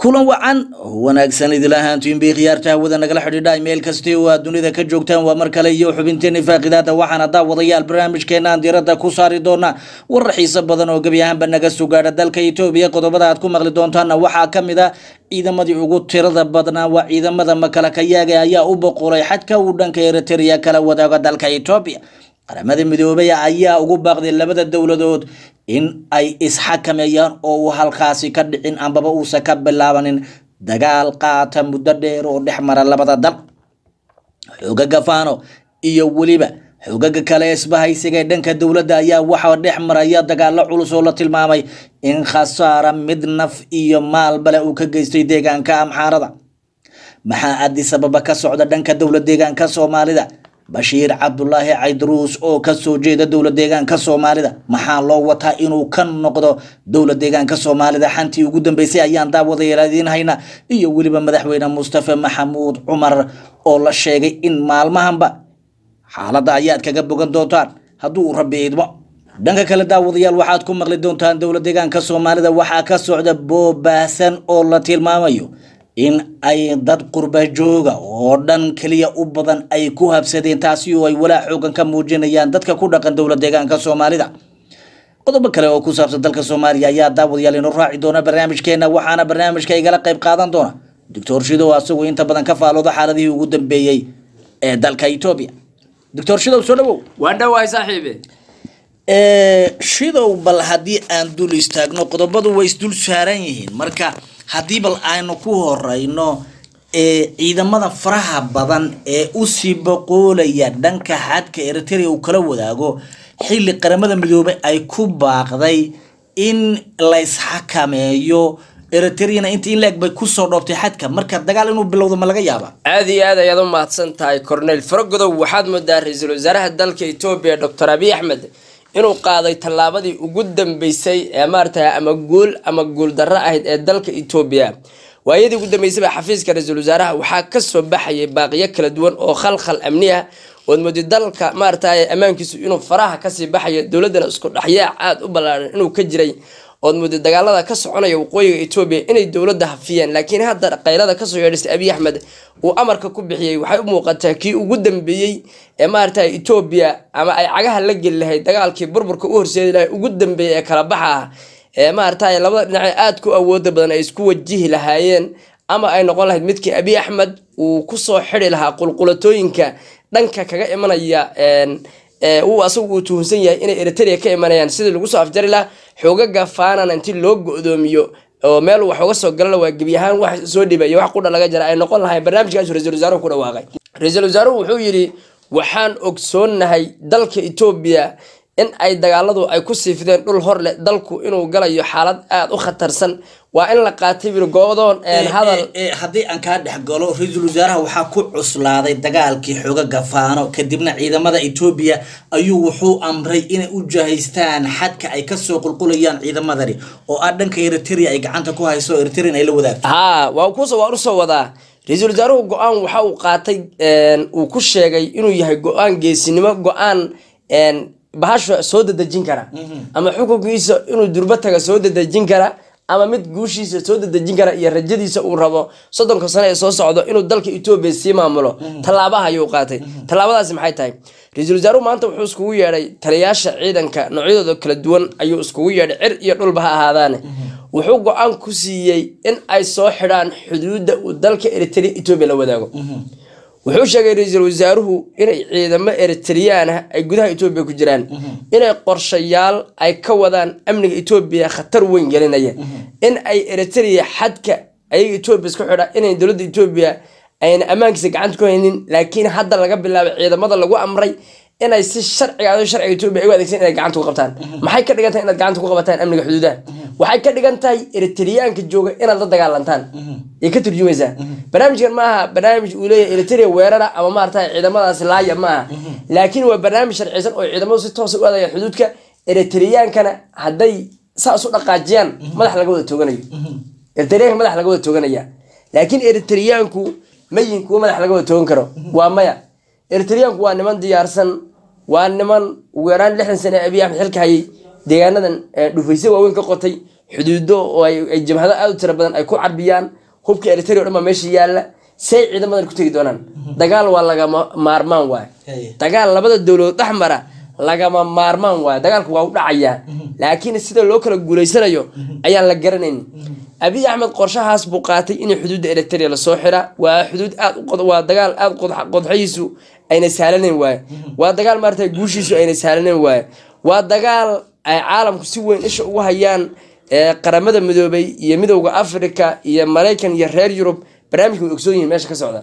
kulan wacan wanaagsan idil ahaantiinbay khiyaarta hawada nagala xidhiidha meel kasti oo aad dunida ka joogtaan waa mar kale iyo xubinteeni faaqidaada waxaana daawadayaal barnaamijkeenaan diiradda ku saari doonaa. Warar xiiso badan oo gebi ahaanba naga sugaadha dalka etoobiya qodobada aad ku maqli doontaana waxaa ka mid a ciidamadii ugu tirada badnaa waa ciidamada makalakayaaga ayaa u boqolay xadka uu dhanka eritrea kala wadaaga dalka etoobiya qaramada midoobay ayaa ugu baaqday labada dowladood in ay isxakameeyaan oo uu halkaasi ka dhicin ambaba uusan ka bilaabanin dagaal qaata muddo dheer oo dhex mara labada dal. Xoogaga faano iyo weliba xoogaga kale isbahaysiga ee dhanka dowladda ayaa waxaa dhex maraya dagaalo culus oo la tilmaamay in khasaara mid naf iyo maalbale uu ka geystay deegaanka amxaarada. Maxaa addis ababa ka socda dhanka dowlad deegaanka soomaalida bashiir cabdulaahi caydruus oo ka soo jeeda dowlad deegaanka soomaalida. Maxaa loo wataa inuu ka noqdo dowlad deegaanka soomaalida? Xantii ugu dambeysay ayaan hayna iyo weliba madaxweyne mustafa maxamuud cumar oo la sheegay in maalmahanba xaaladda ayaad kaga bogan doontaan. Hadduu rabbi idmo dhanka kale daawadayaal waxaad ku maqli doontaan dowlad deegaanka soomaalida. Waxaa ka socda boobaahsan oo la tilmaamayo in ay dad qurba jooga oo dhan keliya u badan ay ku habsadeen taasi oo ay walaa xoogan ka muujinayaan dadka ku dhaqan dowlad deegaanka soomaalida. Qodobo kale oo ku saabsan dalka soomaaliya ayaa daawadayaal inoo raaci doona barnaamijkeena waxaana barnaamijka igala qayb qaadan doona doctor shidow asagoo inta badan ka faalooda xaaladihii ugu dambeeyey ee dalka etoobiya doctor shidow soo dhawow. Waa dhawaay saaxiibe. Shidow bal haddii aan dul istaagno qodobadu way isdul saaran yihiin. Marka haddii bal aynu ku horeyno ciidamada faraha badan ee u sii boqoolaya dhanka xadka eritrea uu kala wadaago xilli qaramada midoobay ay ku baaqday in laysxakameeyo eritreana inta in la-eg bay ku soo dhoobtay xadka. Marka dagaal inuu bilowdo ma laga yaaba aad iyo aad ayaad u mahadsan tahay cornel. Faragodow waxaad moodaa ra'iisul wasaaraha dalka etoobiya doctor abiy axmed inuu qaaday tallaabadii ugu dambeysay ee maarata ama guul ama guuldarro ahayd ee dalka etoobiya waayadii ugu dambeysayba xafiiska ra'iisul wasaaraha waxaa ka soo baxayay baaqiyo kala duwan oo khalkhal amni ah ood moodi dalka maarata ammaankiisu inuu faraha ka sii baxayo dowladana isku dhexyaac aada u ballaaran inuu ka jiray ood moodi dagaalada ka soconaya waqooyiga etoobiya inay dowladda hafiyeen laakiin hadda qaylada ka soo yeedhistay abiy axmed uu amarka ku bixiyey waxay u muuqataa kii ugu dambeeyey ee maarata etoobiya ama ay cagaha la geli lahayd dagaalkii burburka u horseedi lahay ugu dambeeyey ee kala baxa ah ee maarata labada dhinace aada ku awooda badan ay isku wajihi lahaayeen ama ay noqon lahayd midkii abiy axmed uu ku soo xidi lahaa qulqulatooyinka dhanka kaga imanaya asagu uu tuhunsan yahay inay eritrea ka imanayaan. Sidii lagu soo afjari lahaa xoogaga faanana intii loo go-doomiyo oo meel wax uga soo galala waa gebi ahaan wax soo dhibay wax qudha laga jara ay noqon lahayn barnaamijkaasu ra'isul wasaaruhu ku dhawaaqay. Ra'iisul wasaaruhu wuxuu yidhi waxaan ogsoonnahay dalka etoobiya in ay dagaaladu ay ku siifdeen dhul hor leh dalku inuu galayo xaalad aada u khatarsan waa in la qaatay bir goodoon hadal haddii aan kaa dhex galo ra'iisul wasaaraha waxaa ku cuslaaday dagaalkii xogaga faano kadibna ciidamada etoobiya ayuu wuxuu amray inay u jahaystaan xadka ay ka soo qulqulayaan ciidamadani oo ah dhanka eritrea ay gacanta ku hayso eritrean ay la wadaagto. Haa waa kuuso waa u soo wadaa. Ra'iisul wasaaruhu go'aan waxa uu qaatay uu ku sheegay inuu yahay go'aan geesinimo go'aan bahasha soo dadejin kara. Ama xukunkiisa inuu durbo taga soo dadejin kara ama mid guushiisa soo dadejin kara iyo rajadiisa uu rabo soddonka sano ee soo socdo inuu dalka etoobiya sii maamulo tallaabaha ayuu qaatay. Tallaabadaasi maxay tahay? Ra'iisul wasaaruhu maanta wuxuu iskugu yeedhay taliyaasha ciidanka noocyadooda kala duwan ayuu iskugu yeedhay cir iyo dhulba ha ahaadaane. Wuxuu go'aan ku siiyey in ay soo xidhaan xuduudda uu dalka eritrea etoobiya la wadaago wuxuu sheegay ra'iisul wasaaruhu inay ciidamo eritreyaan ah ay gudaha etoobiya ku jiraan. Inay qorshayaal ay ka wadaan amniga etoobiya khatar weyn gelinaya. In ay eritrea xadka ayaga etoobiya isku xidha inay dowladda etoobiya ayna ammaankiisa gacanta ku haynin laakiin hadda laga bilaabay ciidamada lagu amray inay si sharciga sharciga etoobiya u adeegsan inay gacanta ku qabtaan. Maxay ka dhigan inaad gacanta ku qabataan amniga xuduudaha waxay ka dhigan tahay eritreyaanka jooga inaad la dagaalantaan. Ay ka turjumaysaa. Barnaamijkan maaha barnaamij uu leeyahay eritrea weerara ama maarata ciidamadaasi laaya maaha laakiin waa barnaamij sharciysan oo ciidamadu si toosa u aadayaan xuduudka eritreyaankana hadday saas u dhaqaajiyaan madax laga wada tooganayo. Eritreyaanka madax laga wada tooganaya. Laakiin eritreyaanku mayin kuwa madax laga wada toogan karo? Waa maya. Eritreyaanku waa niman diyaarsan waa niman ugu yaraan lixdan sane abiy axmed xilka hayay deegaanadan dhufaysyo waaweyn ka qotay xuduudo oo ay jamhado aad u tira badan ay ku carbiyaan hubka eritrea o dhan baa meesha yaalla say ciidamadan ku tegi doonaan. Dagaal waa lagama maarmaan waay dagaal labada dowladood dhex mara lagama maarmaan waayo. Dagaalku waa u dhacayaa laakiin sida loo kala guulaysanayo ayaan la garanayn. Abiy axmed qorshahaas buu qaatay in xuduudda eritrea la soo xira. Waa xuduud aad waa dagaal aad qodx- qodxayiisu ayna sahlanayn waaye waa dagaal maarata guushiisu ayna sahlanayn waaye waa dagaal ay caalamku si weyn isha ugu hayaan qaramada midoobay iyo midowda africa iyo maraykan iyo reer yurub barnaamijka way ogsoon yihiin meesha ka socda.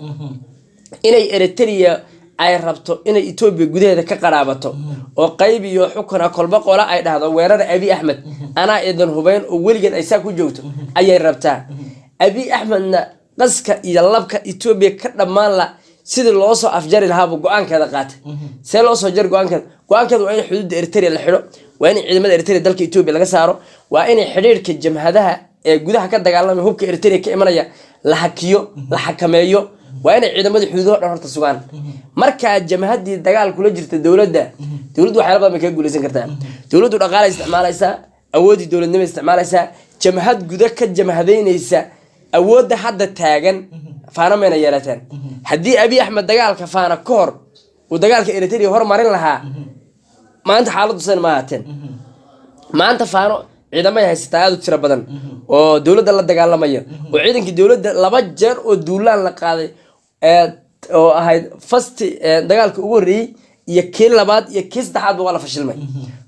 Inay eritrea ay rabto inay etoobiya gudaheeda ka qaraabato oo qayb iyo xukuna kolba qola ay dhahdo weerara abi axmed. Anaa idan hubeyn oo weligeed ay saa ku joogto ayay rabtaa. Abi axmedna qaska iyo labka etoobiya ka dhammaan la sidii loo soo afjari lahaabuu go'aankeeda qaatay. See loo soo jari go'aankeeda. Go'aankeeda waa in xuduudda eritrea la xidho waa in ciidamada eritrea dalka etoobiya laga saaro waa in xidhiirka jamhadaha ee gudaha ka dagaalamaya hubka eritrea ka imanaya la hakiyo la xakameeyo waa inay ciidamadii xuduudaha dhan horta sugaan. Markaa jamhadii dagaal kula jirta dowladda dowladdu waxyaala badan bay kaga guuleysan kartaa. Dowladdu dhaqaalay isticmaalaysaa awooddii dowladnimo isticmaalaysaa jamhad guda ka jamhadaynaysa awoodda hadda taagan faana mayna yeelateen. Haddii abiy axmed dagaalka faana ka hor uu dagaalka eritrea hormarin lahaa maanta xaaladdu ma ahaateen maanta faano ciidamay haysataa aad u tiro badan oo dowladda la dagaalamaya oo ciidankii dowladda laba jeer oo duulaan la qaaday oo ahayd fasti ee, dagaalka ugu horreeyey iyo kii labaad iyo kii saddexaadba waa la fashilmay.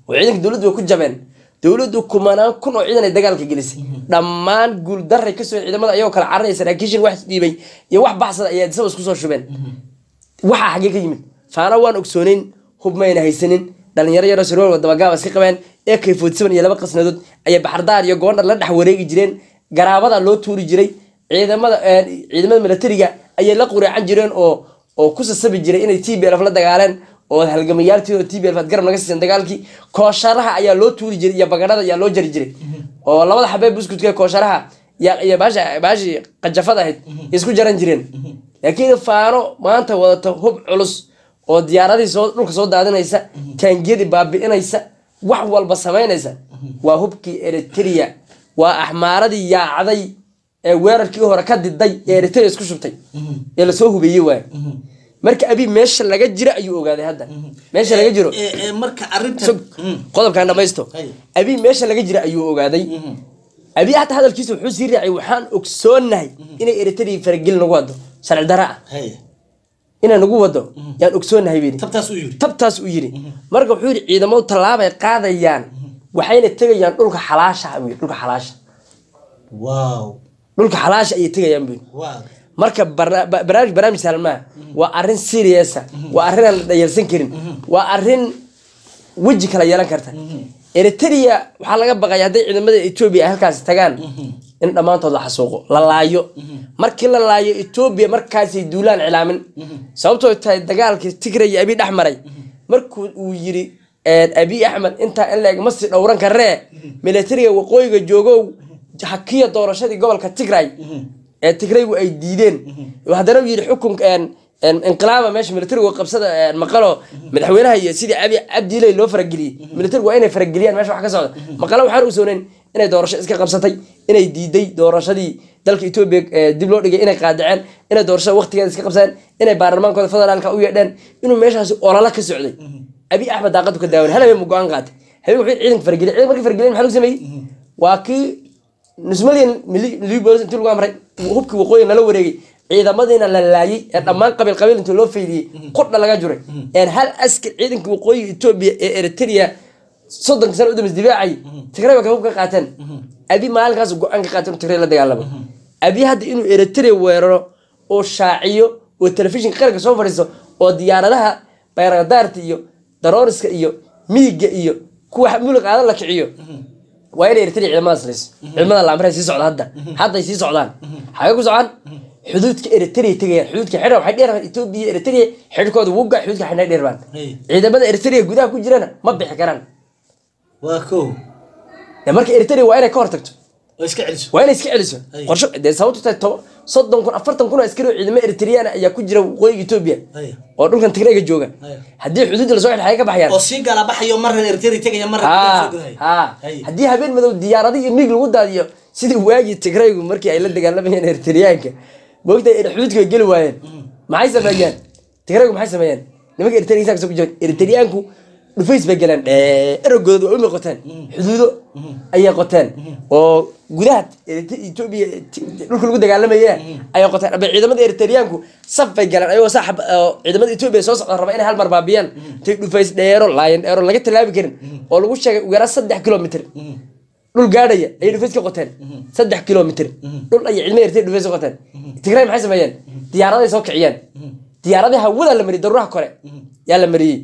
Oo ciidankii dowladdu way ku jabeen dowladdu kumanaan kun oo ciidan ay dagaalka gelisay. Dhammaan guuldaray ka soo ciidamada ayagoo kala cararaya saraakiishin wax dhiibay iyo wax baxsada ayaa disaba isku soo shubeen. Waxaa xaggee ka yimid? Faana waan ogsooneyn hub mayna haysanin. Dhalinyaro yaroo sirwal dabagaaba iska qabeen. Ak forty iyo laba qasnadood ayay baxardaar iyo goondhar la dhex wareegi jireen. Garaabada loo tuuri jiray. Ciidamada eh, ciidamada milatariga ayay la qureecan jireen oo oo ku sasabi jiray inay t b lf la dagaaleen oo halgamayaaltii oo t b aad garab naga siiseen dagaalkii. Koosharaha ayaa loo tuuri jiray iyo bagadhada ayaa loo jari jiray. Oo labada xabee buskutka ee koosharaha baashii qajafada ahayd isku jaran jireen. Laakiin faano maanta wadata hub culus oo diyaaradii soo dhulka soo daadinaysa taangiyadii baabi'inaysa wax walba samaynaysa waa hubkii eritrea waa axmaaradii yaacday ee weerarkii hore ka diday ee eritrea isku shubtay. Ee la soo hubeeyey waay marka abi meesha laga jiro ayuu ogaaday hadda. Meesha laga jiro. Ee, marka arrintan sug qodobkan dhamaysto. Abi meesha laga jira ayuu ogaaday. Abi hataa hadalkiisa wuxuu sii raacay waxaan ogsoonahay inay eritrea faragelin nagu wado sharci dara ah. Inay nagu wado yaan ogsoonahay tabtaas u yiri marka wuxuu yidhi ciidamadu tallaabay qaadayaan. Waxayna tegayaan dhulka xalaasha ah dhulka xalaasha. Dhulka xalaasha ayay tegayaan waaw marka barna- ba- barnaamij barnaamij sahlan maaha. Waa arrin seriousa waa arrin aan la dhayalsan karin. Waa arrin weji kala yeelan karta. Eritrea waxaa laga baqaya hadday ciidamada etoobiya ay halkaasi tagaan. In dhammaantood la xasuuqo la laayo. Markii la laayo etoobiya markaasay duulaan cilaamin. Sababtoo tahay dagaalkii tigray iyo abi dhex maray markuu uu yiri abi axmed intaa in la-eg sii dhowran karee militariga waqooyiga joogow hakiya doorashadii gobolka tigray ee tigraygu ay diideen. Haddana uu yidhi xukunka inqilaaba meesha militarigu qabsada maqalo madaxweynaha iyo sidii abi cabdiilay loo farageliyey. Militarigu waa inay farageliyaan meesha wax ka socda. Maqalo waxaan ogsooneyn inay doorasho iska qabsatay inay diiday doorashadii dalka etoobiya ee dib loo dhigay inay qaadaceen inay doorashada waqtigeeda iska qabsadeen inay baarlamaankooda federaalka u yeedheen inuu meeshaasi ololo ka socday. Abi axmed daaqadu ka daawan. Hal habeen mu go'aan qaatay. Habeen wuxuu ciidanka farageliya ciidanka markii farageliyan maxaa lagu sameeyey? Waa kii nus milyan milyan bolis intii lagu amray hubkii waqooyi lala wareegay ciidamadiina la laayay ee dhammaan qabiil qabiil intii loo faydiyey qudha laga juray. Hal askar ciidanka waqooyiga etoobiya ee eritrea soddonka sano udamis difaacay tigray ba ka hub ka qaateen. Abi maalinkaas go'aan ka qaateen tigray la dagaalamo. Abi hadda inuu eritrea weeraro oo shaaciyo oo telefishinka qaranka soo fadhiisto oo diyaaradaha bayradaarta iyo darooriska iyo miiga iyo kuwa muliq aadan la kiciyo waa inay eritrea ciidamadaas layso ciidamada laamre sii socda hadda. Hadday sii socdaan xagee ku socdaan? Xuduudka eritrea tegayaan xuduudka xidha waxay dheeraan etoobiya eritrea xidhkooda wuga xuduudka xidhnay dheerbaan Hey. ciidamada eritrea gudaha ku jirana ma bixi karaan. Waa kow. Dee marka eritrea waa inay ka hortagto waa inay iska celiso. Qorsho dee sababtu tahay toban soddon kun afartan kun oo askari oo ciidamo eritreyaan ayaa ku jira waqooyiga etoobiya oo dhulkan tigreega jooga haddii xuduudda la soo xidhay ka baxayaan. Oo sii gala baxayo marna eritrea tegaya Hay. haddii habeen madow diyaarado iyo miig lagu daadiyo sidii waagii tigraygu markii ay la dagaalamayeen eritriyaanka moogta xuduudka ay geli waayeen. Maxay sameeyeen? Tigraygu maxay sameeyeen? Nimanka eritriyaanka eritriyaanku dhufays bay galeen. Erogooda waa umi qoteen xuduudo ayay qoteen. Oo gudaha etoobiya dhulka lagu dagaalamaya ayay qoteen. Aba ciidamada eritriyaanku saf bay galeen. Ayagoo oo ciidamada etoobiya soo socda raba inay hal mar baabiyaan intay dhufays dheero laayan dheero laga tallaabi karin oo lagu sheegay ugu saddex kilomitr dhul gaadhaya ayay dhufays ka qoteen. Saddex kilomitr dhul ayay ciidamada eritriya dhufays ka qoteen. Tigray maxay sameeyeen? Diyaaraday soo kiciyeen diyaaradii hawada la mariyey daruuraha kore. Yaa la mariyey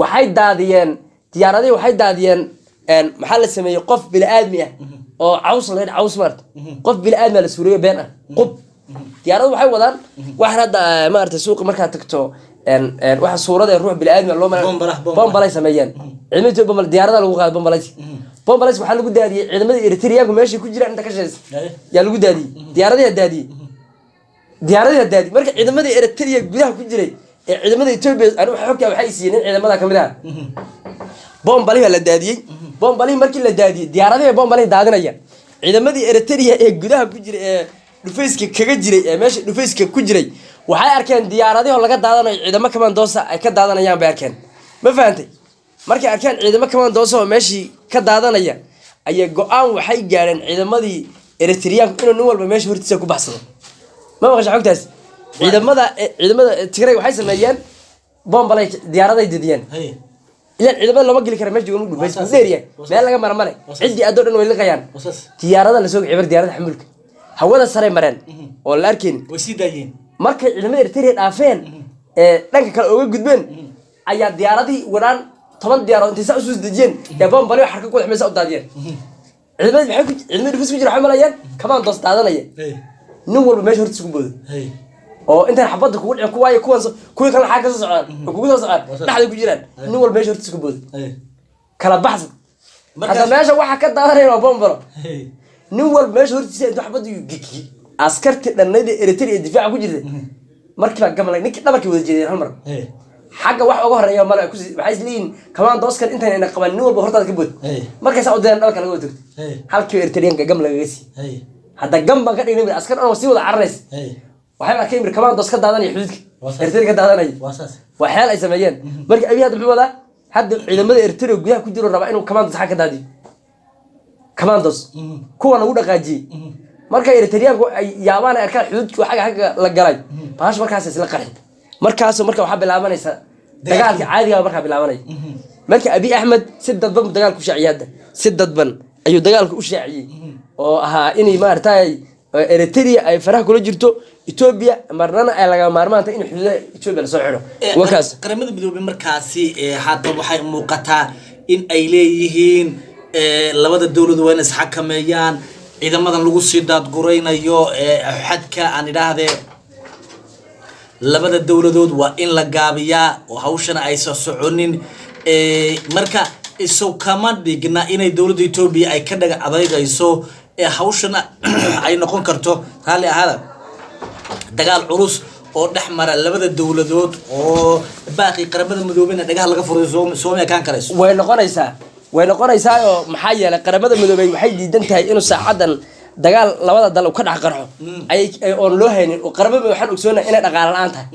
waxay daadiyeen diyaaradihii waxay daadiyeen een, maxaa la sameeyey? Qof bili-aadmi ah oo caws la caws maarta qof bili-aadmi la suuriyo been ah qub. Diyaaradu waxay wadaan. Waxaan hadda eh, maarata suuqa markaad tagto waxa suurada ruux bili-aadmi ah loo mara bombalay sameeyeen. Ciidamada bombal diyaarada lagu qaado bombalays bombalays waxaa lagu daadiyey ciidamada eritriyaanku meeshay ku jiraan inta ka shaqeysa yaa lagu daadiyey. Diyaaradiyaa daadiyey. Diyaaradiyaa daadiyey. Marka ciidamadii eritriya gudaha ku jiray ee ciidamada etoobiya anigu xogtaa waxay siiyeen ciidamada ka mid ah bombalihi la daadiyey. Bombalihi markii la daadiyey diyaaradihi bombalihi daadinaya ciidamadii eritriya ee gudaha ku jiray ee dhufayska kaga jiray ee meesha dhufayska ku jiray waxay arkeen diyaaradiho laga daadanayo ciidamo kamandoosa ay ka daadanayaan bay ma fahantay markay arkeen ciidamo kamandoosa oo meeshii ka daadanaya ayay go'aan waxay gaadheen ciidamadii eritriyaanku inuu nin walba meesha hortiisa ku baxsado. Ma maqasha xogtaas ciidamada eh, ciidamada eh, tigray waxay sameeyeen bombalay diyaaraday didiyeen. Hay. ilaan ciidamada lama geli kara meesha dheeriya Waa saas. meel laga mara male ciddii adoo dhan way liqayaan diyaarada la soo cibar diyaarada xamuulka hawada sare mareen. Oo la daayeen. Markay ciidamada eritrea dhaafeen ee dhanka kale oga gudbeen ayaa diyaaradii wadhaan toban diyaaroo intay saa usus dejiyeen. Ee bombali xarka ku dhexmaysa u daadiyeen. Ku ciidamadii dhufis ku jira waxay malayeen kamaan doos daadanaya nin walba meesha hortiisa ku boodo. Oo intaan xabadda kugu dhicin kuwaayo kuwan kuwii kalena xaa ka soo socdaan oo kugu soo socdaan Waa saas. dhexda ku jiraan. Nin walba meesha hortiisa ku boodo Hay. kala baxsan. Hadda meesha waxaa ka daadanaya waa bombalo Hay. nin walba meesha hortiisa intuu xabadda gigi askartii dhannayd ee eritrea ee difaaca ku jirta markiibaa gamlay ninkii dhabarkii wada jeedeen hal mar. Xagga wax uga horreeya male waxay isleeyihin kamaan dooskan intayna qaban nin walba hortaada ka bood markaysaa u dayaan dhabarka laga wada togto Hey. halkii eritriyaanka gam lagaga sii hadda gam baan ka dhignay askar dhan sii wada cararays Doos ka daadanaya xuduudka Waa saas. eritrea ka daadanaya ay sameeyeen. Marka hadda muxuu wadaa? Hadda ciidamada eritrea gudaha ku jiro rabaa inuu kamaan doos xag ka daadiyo kamandos kuwa lagu dhaqaajiyey. Marka eritriyaanku ay yaabaan ay arkaan xuduudka xagga xagga la galay. Bahash markaas isla qarxin. Markaas marka waxaa bilaabanaysa dagaalka caadiga markaa bilaabanaya marka abi axmed si dadban buu dagaalku shaaciyay hadda. Si dadban ayuu dagaalku u shaaciyey. Oo ahaa inay maaragtay eritrea ay faraha kula jirto etoobiya marnana ay laga maarmaanta in xuduudaha etoobiya la soo xidho. Wakaas qaramada midoobay markaasi hadda waxay muuqataa in ay leeyihiin ee, labada dowlad waa in isxakameeyaan ciidamadan lagu sii daadguraynayo xadka aan idhaahdee labada dowladood waa in la gaabiyaa oo hawshana aysan soconin. Marka isow kama dhigna inay dowladda etoobiya ay ka dhaga adeygayso ee hawshana ay noqon karto. Raalli ahaada dagaal culus oo dhex mara labada dowladood oo baaqi qaramada midoobeyna dhagaha laga furay soo- soomaaliya kaan karayso way noqonaysaa way noqonaysaa oo maxaa yeelay qaramada midoobey waxay diidan tahay inuu saacadan dagaal labada dal ka dhex qarxo. Ay- oon loo haynin oo qaramada waxaan ogsoonaa inay dhaqaala la'aan tahay.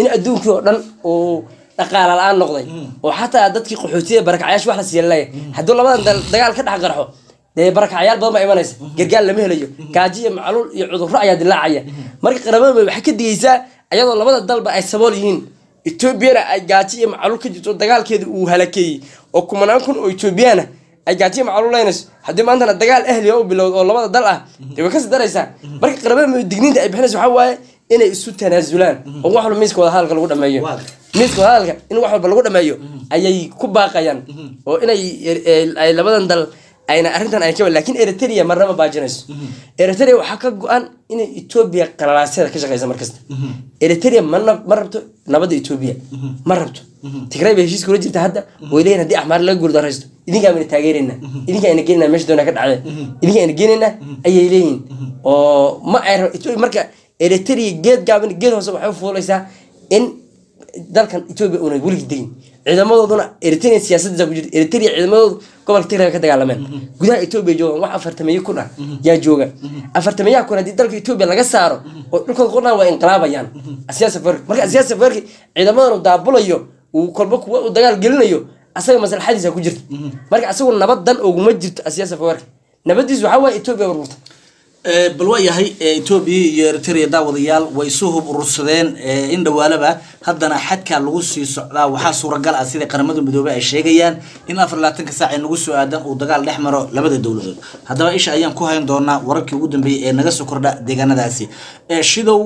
In adduunkii oo dhan uu dhaqaala la'aan noqday. Oo xataa dadkii qaxootiyada barakacyaasha wax la siiya la leeyahay hadduu labadan dal dagaal ka dhex qarxo dee barakacyaal badan baa imanaysa. Gargaar lama helayo. Gaajo iyo macluul iyo cudurro ayaa dilaacaya. Marka qaramada waxay ka digaysaa ayadoo labada dalba ay sabool yihiin. Etoobiyana ay gaajo iyo macluul ka jirto dagaalkeeda uu halakeeyey. Oo kumanaan kun oo etoobiyana ay gaajo iyo macluul leynayso haddii maantana dagaal ahliya u bilowd oo labada dal ah dee way ka sii daraysaa marka qaramada digniinta ay bixinaysa waxaa waaye inay isu tanaasulaan oo wax walba miiska wada hadalka lagu dhameeyo. Miiska wada hadalka in wax walba lagu dhameeyo ayay ku baaqayaan. Oo inay ay labadan dal ayna arrintan ay ka laakiin eritrea marnaba baajinayso eritrea waxaa ka go-an inay etoobiya qalalaasyada ka shaqeysa markasta. Eritrea mana ma rabto nabadda etoobiya ma rabto. Tigray bay heshiis kula jirta hadda. Way leeyihiin haddii axmaar laga guuldaraysto idinkaa bayna taageeraynaa idinkaa ayna geenaynaa meesha doonaa ka dhacde idinkaa ayna geenaynaa ayay leeyihiin oo ma ay marka eritrea geed gaaban geed hoose waxay u fuulaysaa in dalkan etoobiya una weligii degin. Ciidamadooduna eritrea siyaasadiisa ku jirta eritrea ciidamadoodu gobolka tigray ka dagaalameen gudaha etoobiya joogan wax afartameeye kun ah yaa jooga. Afartameeyaha kun haddii dalka etoobiya laga saaro oo dhulkooda qordhaan waa inqilaabayaan. Safarki marka asiyaas safarki ciidamadan uu daabulayo uu kolba kuwa uu dagaal gelinayo asaga maslaxadiisa ku jirta. Marka asagu nabad dan oguma jirto asiyaas safarki nabadiisu waxaa waaye etoobiya burburta bal waa yahay etoobiya iyo eritrea daawadayaal way isu hub urursadeen ee, in dhawaalaba haddana xadkaa lagu sii socdaa waxaa suuragal ah sida qaramada midoobey ay sheegayaan in afar iyo labaatanka saac ee nagu soo aadan uu dagaal dhex maro labada dowladood. Haddaba isha ayaan ku hayn doonaa wararkii ugu dambeeyey ee naga soo kordha deegaanadaasi. Ee, shidow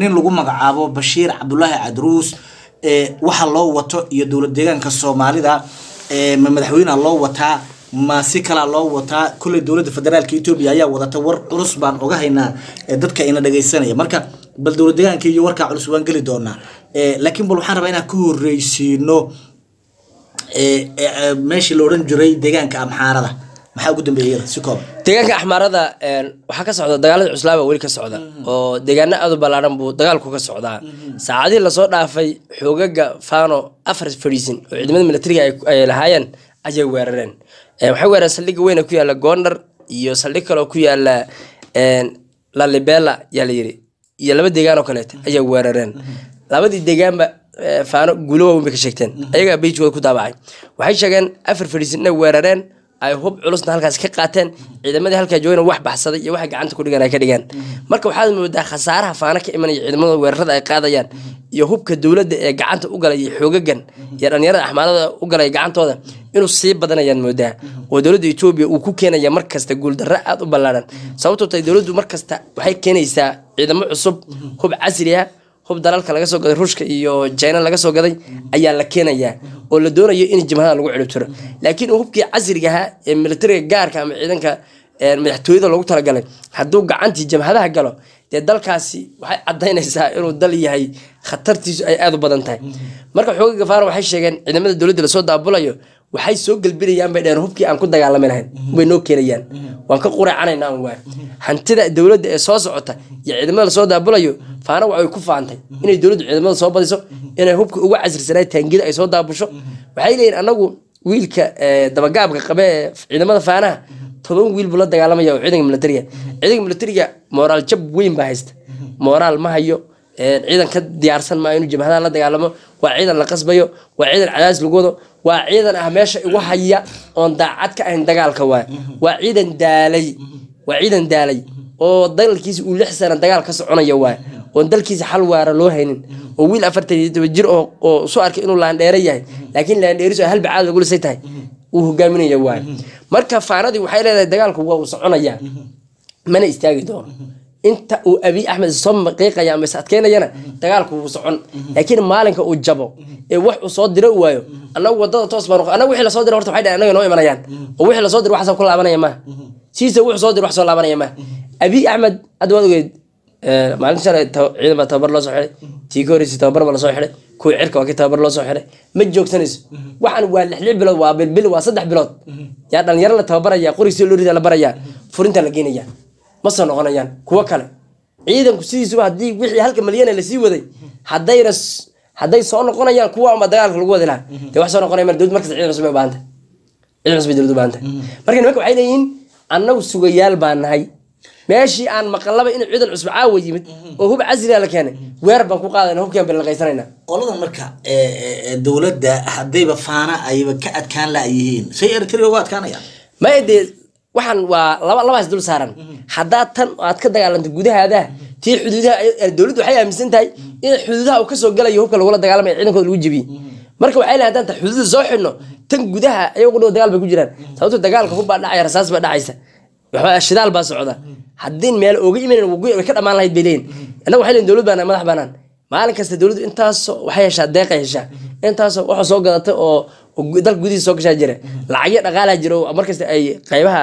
nin lagu magacaabo bashiir cabdulaahi cadruus ee, waxa loo wato iyo dowlad deegaanka soomaalida ee, ma madaxweynaha loo wataa ma si kalaa loo wataa? Kolley dowladda federaalka etoobiya ayaa wadata war culus baan oga haynaa dadka ina dhagaysanaya marka bal dowlad deegaanka iyo warkaa culus waan geli doonaa. Laakiin bal waxaan rabaa inaan ka horreysiino ee, meeshii la odhan jiray deegaanka amxaarada. Maxaa ugu dambeeyay iyada si kooban? Deegaanka axmaarada waxaa ka socda dagaalada cuslaaba weli ka socda oo deegaano aad u ballaaran buu dagaalku ka socdaa. Saacadihii la soo dhaafay xoogaga fano afar fadhiisin oo ciidamada militariga ay lahaayeen ayay weerareen Ee, waxay weerareen saldhigga weyn ee ku yaalla gondar iyo saldhig kaloo ku yaalla lalibela yaa la yiri iyo laba deegaan oo kaleete ayay weerareen. Labadii deegaanba ee, faano guulo waaweyn bay ka sheegteen. Ayagaa beijkooda ku daabacay. Waxay sheegeen afar fadhiisin inay weerareen ay hub culusna halkaas ka qaateen. Ciidamadii halkaa joogana wax baxsaday iyo waxay gacanta ku dhigan ay ka dhigeen marka waxaad moodaa khasaaraha faano ka imanaya ciidamada weerarada ay qaadayaan iyo hubka dowladda ee gacanta u galay xoogagan iyo dhalinyarada axmaarada u galay gacantooda inuu sii badanayaan moodaa. Oo dowladda etoobiya uu ku keenaya markasta guuldarro aad u ballaaran. Sababtoo tahay dowladdu markasta waxay keenaysaa ciidamo cusub hub casri ah hub dalalka laga soo gaday ruushka iyo jina laga soo gaday ayaa la keenayaa oo la doonayo in jimhada lagu ciribtiro laakiin hubkii casriga ahaa ee militariga gaarka ama ciidanka madaxtooyada loogu talagalay hadduu gacantii jamhadaha galo dee dalkaasi waxay cadaynaysaa inuu dal yahay khatartiisu ay aada u badan tahay. Marka xooga gafaara waxay sheegeen ciidamada dowladda la soo daabulayo waxay soo gelbinayaan bay dheheen hubkii aan ku dagaalami lahayn. Bay noo keenayaan. Waan ka quraacanaynaa un waay hantida dowladda ee soo socota iyo ciidamada la soo daabulayo faana waxay ku faantay. Inay dowladdu ciidamada soo badiso inay hubka uga casrisanay taangida ay soo daabusho. Waxay leeyihiin anagu wiilka ee, dabagaabka qabe ee ciidamada faanaha toban wiil buu la dagaalamaya oo ciidanka militariga. Ciidanka militariga moraal jab weyn baa haysta. Moraal ma hayo ciidan ka diyaarsan maayo inuu jabhadaha la dagaalamo. Waa ciidan la qasbayo waa ciidan cadaadis lagu wado waa ciidan ah meesha igu haya oon daacad ka ahayn dagaalka waay waa ciidan daalay waa ciidan daalay oo dalkiisa uu lix sana dagaal ka soconaya waay oon dalkiisa xal waara loo haynin oo wiil afartan iyo toban jir oo oo soo arkay inuu laandheere yahay laakiin laandheerisu ay hal bacaad lagu lisay tahay uu hogaaminaya waay marka faanadii waxay leedahay dagaalku waa uu soconayaa mana istaagi doono inta uu abiy axmed soo maqiiqaya is adkeynayana dagaalku wuu socon. Laakiin maalinka uu jabo ee wax uu soo diro waayo annagu waddada toos baan annagu wixii la soo diro horta waxay dhahay annaga noo imanayaan. Oo wixii la soo diro waxaasoo ku laabanaya maaha siisa wuxuu soo diro wax soo laabanaya maaha abiy axmed hadda waad ogeed ee, maalinta shalay ciidan baa tababar loo soo xiday tii tababar baa la soo xiday kuwii cirka waa kii tababar loo soo xiday ma joogsanayso waxaan waa lix bilood waa bilbil waa saddex bilood. Yaa dhalinyaro la tababaraya qorigsii loo ridaa la baraya furinta la geenaya ma soo noqonayaan kuwo kale. Ciidanku sidiisuba haddii wixii halka malyan la sii waday haddayna s- hadday soo noqonayaan kuwa unba dagaalka lagu wadi lahaa dee wax soo noqonaya mar dowlad markasta ciidan cusub bay u baahantay. Ciidan cusub bay dowladdu u baahantay. Marka nimanka waxay leeyihiin annagu sugayaal baan nahay. Meeshii aan maqalaba inuu ciidan cusub caawa yimid oo hub casriga la keenay weer baan ku qaadayna hubkian bilaqaysanayna qoladan marka dowladda haddayba faana ayba ka adkaan la yihiin say eritrea uga adkaanayaan maya dee waxaan waa laba labaas dul saaran. Haddaad tan aad ka dagaalanto gudahaada tii xuduudaha dowladdu waxay aaminsan tahay in xuduudaha uu ka soo galayo hubka lagula dagaalamaya ciidankooda lagu jebiyey marka waxay haddaan ta xuduuda soo xidhno tan gudaha ayagu dhow dagaal bay ku jiraan. Sababto dagaalka hub baa dhacaya rasaas baa dhacaysa. Shidaal baa socda. Haddii meel ooga imanan way ka dhamaan lahayd bay leeyihiin annaga waxay leeyihiin dowlad baana madax banaan maalin kasta dowladdu intaasoo waxay heshaa deeqay heshaa intaasoo waxa soo gadatay oo dalka gudihiisa soo gashaa jira. Lacagyo dhaqaalaa jira markasta ay qaybaha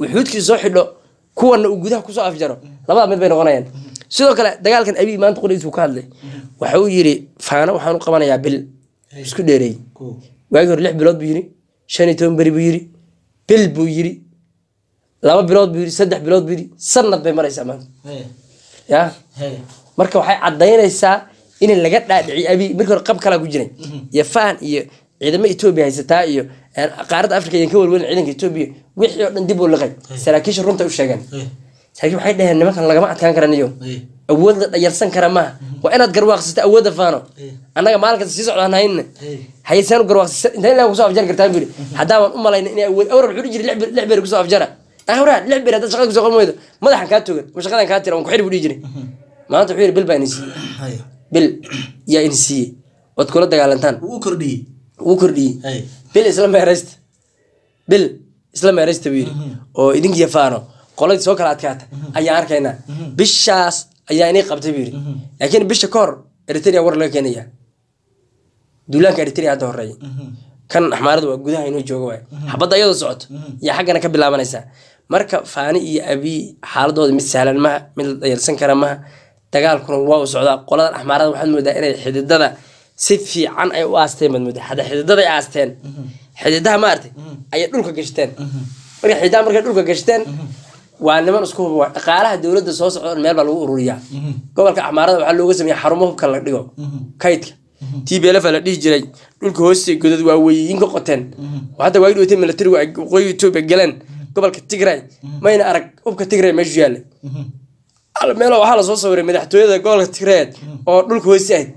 uu xuudkii soo xidho kuwana uu gudaha ku soo afjaro. Labada mid bay noqonayaan. Sidoo kale dagaalkan abi maanta qorigiisu ka hadlay waxa uu yiri faano waxaan u qabanayaa bil isku dheereeyey waagii hore lix bilood buu yiri shan iyo toban beri buu yiri bil buu yiri laba bilood buu yiri saddex bilood buu yiri sanad bay maraysaa maanta. Ya? Marka waxay cadaynaysaa in laga dhaadhiciy abi markii hore qab kalaa ku jiray. Iyo faan iyo ciidamo etoobiya haysataa iyo qaaradda afrika ayaan ka welwelin ciidanka etoobiya wixii oo dhan dib u liqay. Saraakiisha runta u sheegeen saraakiil waxay dhaheen nimankan lagama adkaan karaniyo awood la dhayarsan kara maaha. Waa inaad garwaaqsata awoodda faano. Annaga maalin kasta sii socdaan hayna hayeysaan garwaaqsata inta ilaa ku soo afjari kartaan buri haddaaban u malayna inay awood awrar wuxuu dhihi jiray lix beer ku soo afjara. Awraa lix beer haddaad shaqada ku soo qaban weydo madaxan kaa togan ma shaqadan kaa tira waan ku xidhi buu dhihi jiray. Maanta wuxuu yidhi bil baa ini siiyey. Bil yaa ini siiyey. Waad kula dagaalantaan. Wuu kordhiyey wuu kordhiyey. Bil isla meeraysta. Bil isla meeraysta buu yidhi. Oo idinkiyo faano. Qoladii soo kala adkaata. Ayaan arkaynaa bishaas ayaa inii qabtay buu yidhi. Laakiin bisha ka hor eritrea war laga keenaya. Duulaanka eritrea hadda horreeya kan axmaarada waa gudaha inuu joogo waay xabadda iyadoo socoto iyo xaggana ka bilaabanaysaa marka faani iyo abi xaaladooda mid sahlan maha mid la dayarsan kara maha dagaalkuna waa u socdaa. Qoladan axmaarada waxaad moodaa inay xididada si fiican ay u aasteen hadda xididaday aasteen. Xididaha maartay ayay dhulka gashteen. Marka xididaha markay dhulka gashteen waa niman isku waa dhaqaalaha dowladda soo socda meel baa lagu ururiyaa. Gobolka axmaarada waxaa looga sameeya xarumo hubka la dhigo kaydka. Tblf la dhihi jiray dhulka hoostiisa godad waaweyiin ka qoteen hadda waagi dhawtay milatarigu ay waqooyiga etoobiya galeen gobolka tigray. Mayna arag hubka tigray meeshu yaallay. Meel waxaa la soo sawiray madaxtooyada gobolka tigreed oo dhulka hoosti ahayd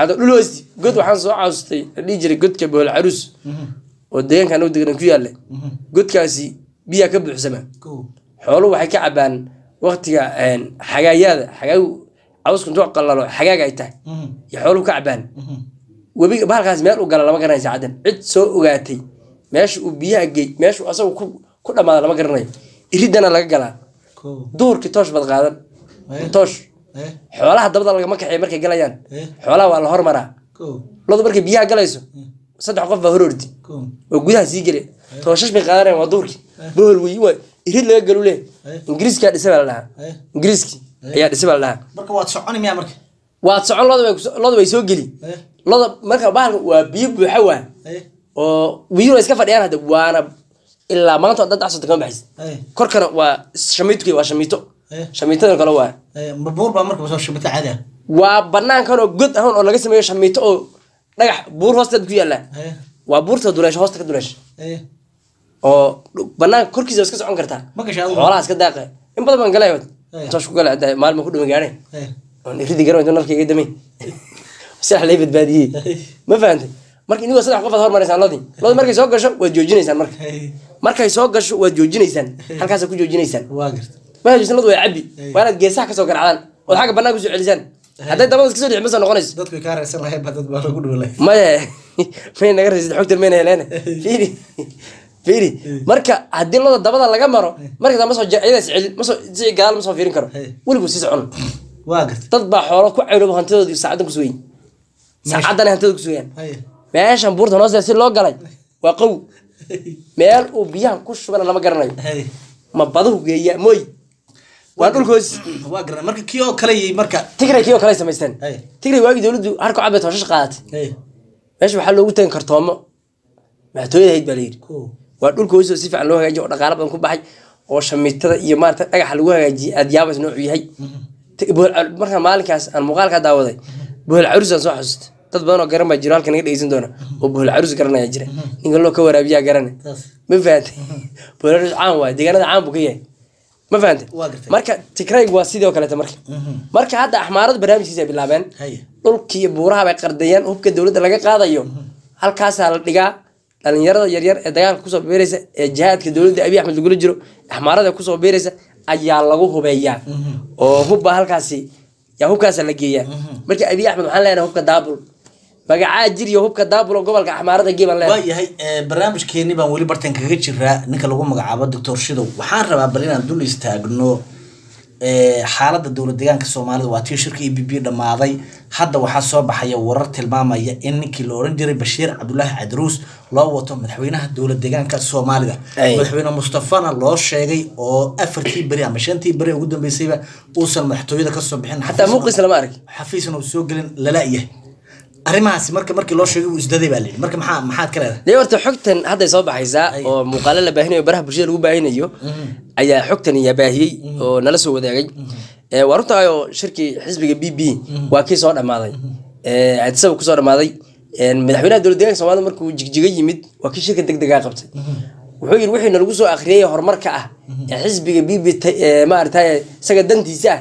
hada dhul hoosti god waxaan soo caawistay la dhihi jiray godka bool caruus oo deegaankan u degan ku yaallay. Godkaasi biyaa ka buuxsama xooluhu waxay ka cabaan waktiga xagaayaada xagaagu cawsku intuu qalalo xagaaga ay tahay. Iyo xooluhu ka cabaan webiga bahalkaas meel u gala lama garanaysa caddan cid soo ogaatay meesha uu biyaha gey meeshu asagu ku dhamaada lama garanayo. Iridana laga galaa. Duhurkii toosh baad qaadan. Toosh xoolaha dabada lagama kaxeeya markay galayaan. Xoolaha waa la hormaraa. Lodu markay biyaha galayso saddex qof baa hor ordi. Oo gudaha sii geli. Tooshash bay qaadanayaan waa duhurkii bohol wey waa irid laga galu leh ingiriiskaa dhisa baa la dhahaa. Ingiriiskii ayaa dhisa baa la dhahaa. Marka waad soconi miyaa marka? Waad socon loda way kuso- loda way soo geli. Loda marka bahalka waa biyo buuxa waa oo biyuhu iska fadhiyaan hadda waana ilaa maanta dad axsota kama baxaysa. Korkana waa shamiitki waa shamiito shamiitadan kale waa babuur baa marka soo shubata caadi ah waa banaankan oo god ahaan oo laga sameeyo shamiito oo dhagax buur hoosteed ku yaalla. Waa buurta duleesha hoosta ka duleesha oo dhu- banaanka korkiisa iska socon kartaa xoolaha iska daaqa in badan baan galay Eh. toosh ku galay hadda maalma ku dhama gaadhay oon iridi garan intuu nalka iga damay silax lay badbaadiyey ma fahantay marka inigoo saddex qof hormaraysaan lodii lodi markay soo gasho waad joojinaysaan marka. Markay soo gasho waad joojinaysaan. Halkaasa ku joojinaysaan waa garta ma hajisna lod way cabbi. Waa inaad geesaha ka soo garacdaan ood xagga bannaan ku soo celisaan. Hadday dabada iska soo dhixi ma soo noqonayso. Dadku way kaa reersan lahayn baa dad baa lagu dhowlay maya may naga raysid xogtar mayna heleene fiiri. Fiiri. Marka haddii loda dabada laga maro marka ma soo iyadaas celin ma soo si gadaal ma soo fiirin karo. Weligu sii socon. Waa garta dad baa xoolo ku cawloobo hantidoodii saacadan ku sugayin saacadan hantidooda ku sugayaan meeshan buurta hoosteeda si loo galay waa qow meel uu biyahan ku shubana lama garanayo. Ma baduhu geeya mooy waa dhulkoos waa garta marka kii oo kale yay marka tigray kii oo kale ay samaysteen. Hey. tigray waagii dowladdu harka cad bay tooshash qaadatay Haye. meesha waxaa loogu tagay kartoomo. Madaxtooyada baa layidhi waa dhulka hoose si fiican loo hagaajiyo oo dhaqaalo badan ku baxay oo shamiitada iyo maarata dhagaxa lagu hagaajiyay aad yaabays noocu yahay. Cal- markaa maalinkaas aan muuqaalka daawaday bohol caruus aan soo xasuusta dad badan oo garan baa jiro halka naga dhegeysan doona oo bohol caruus garanaya jira. Ninka loo ka waraabiyaa garane ma fahantay bohol caruus caan waay deegaanada caan buu ka yahay ma gartay. marka tigrayg waa sidoo kaleeta marka. Marka hadda axmaaradu barnaamijkiisa ay bilaabeen Haye. dhulkii buuraha bay qardayeen hubka dowladda laga qaadayo. Halkaasaa la dhigaa dhalinyarada yaryar ee dagaalka ku soo beeraysa ee jihaadka dowladda abiy axmed lagula jiro axmaarada ku soo beeraysa ayaa lagu hubeeyaa. Oo hubba halkaasi yaa hubkaasa la geeyaa. Marka abiy axmed waxaan leenahay hubka daabul magacaa jir iyo hubka daabul oo gobolka axmaarada geeban leenahay waayahay eh, barnaamijkeeni baan weli bartan kaga jiraa ninka lagu magacaabo doctor shidow. Waxaan rabaa bal inaan dul istaagno eh, xaaladda dowlad deegaanka soomaalida. Waa tii shirka e b b dhammaaday. Hadda waxaa soo baxaya warar tilmaamaya in ninkii la oran jiray bashiir cabdulaahi cadruus loo wato madaxweynaha dowlad deegaanka soomaalida madaxweyne mustafana loo sheegay oo afartii beri ama shantii beri ugu dambeysayba uusan madaxtooyada ka soo bixin. Xafiisna uu soo gelin lala-yahay arrimahaasi marka markii loo sheegay uu isdaday baa layidhi marka maxaa maxaad ka leedahay? Dee horta xogtan hadday soo baxaysaa oo muuqaalo la baahinayo baraha bulshada lagu baahinayo ayaa xogtan yaa baahiyey oo nala soo wadaagay. Eh, waa runtaa oo shirkii xisbiga b b. Waa kii soo dhammaaday. Eh, addisaba ku soo dhammaaday. Eh, madaxweynaha dowlad deegaanka soomaalida markuu jigjiga yimid waa kii shirka degdegaa qabtay. Wuxuu yidhi wixii nalagu soo akhriyay horumarka ah ee xisbiga b b maaragtay isaga dantiisa ah